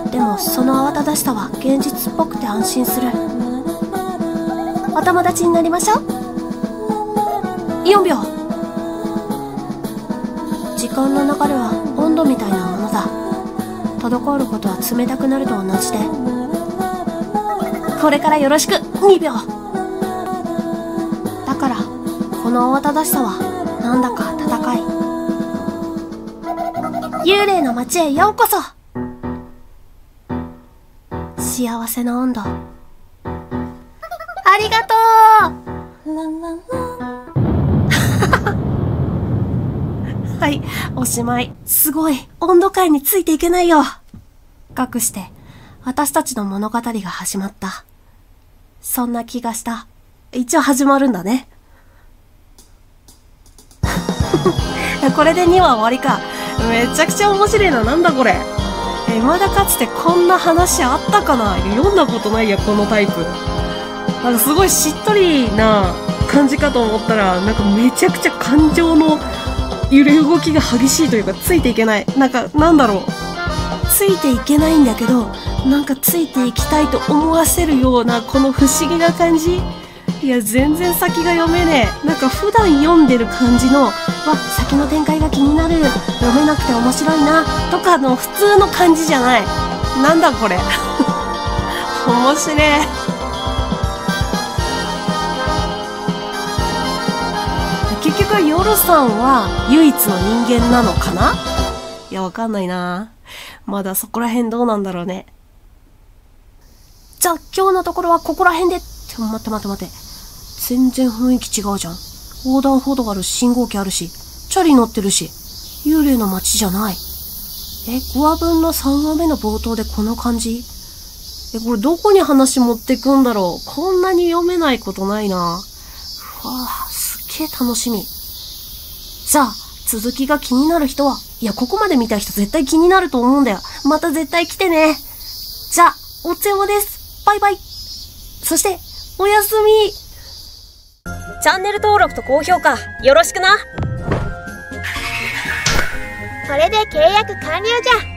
でもその慌ただしさは現実っぽくて安心する。お友達になりましょう。4秒。時間の流れは温度みたいなものだ。滞ることは冷たくなると同じで。これからよろしく。2秒。だからこの慌ただしさはなんだか戦い。幽霊の街へようこそ。幸せの温度。ありがとう。はいおしまい。すごい温度感についていけないよ。かくして私たちの物語が始まった。そんな気がした。一応始まるんだね これで2話終わりかめちゃくちゃ面白いななんだこれえまだかつてこんな話あったかな読んだことないやこのタイプなんかすごいしっとりな感じかと思ったら、なんかめちゃくちゃ感情の揺れ動きが激しいというか、ついていけない。なんか、なんだろう。ついていけないんだけど、なんかついていきたいと思わせるような、この不思議な感じ。いや、全然先が読めねえ。なんか普段読んでる感じの、わ、先の展開が気になる。読めなくて面白いな。とかの普通の感じじゃない。なんだこれ。面白い。結局、夜さんは唯一の人間なのかな？いや、わかんないな。まだそこら辺どうなんだろうね。じゃあ、今日のところはここら辺で。ちょ、待って待って待って。全然雰囲気違うじゃん。横断歩道あるし、信号機あるし、チャリ乗ってるし、幽霊の街じゃない。え、5話分の3話目の冒頭でこの感じ？え、これどこに話持ってくんだろう？こんなに読めないことないな。うわぁ、すっげえ楽しみ。さあ、続きが気になる人は、いや、ここまで見た人絶対気になると思うんだよ。また絶対来てね。じゃあ、おつよです。バイバイ。そして、おやすみ。チャンネル登録と高評価、よろしくな。これで契約完了じゃ。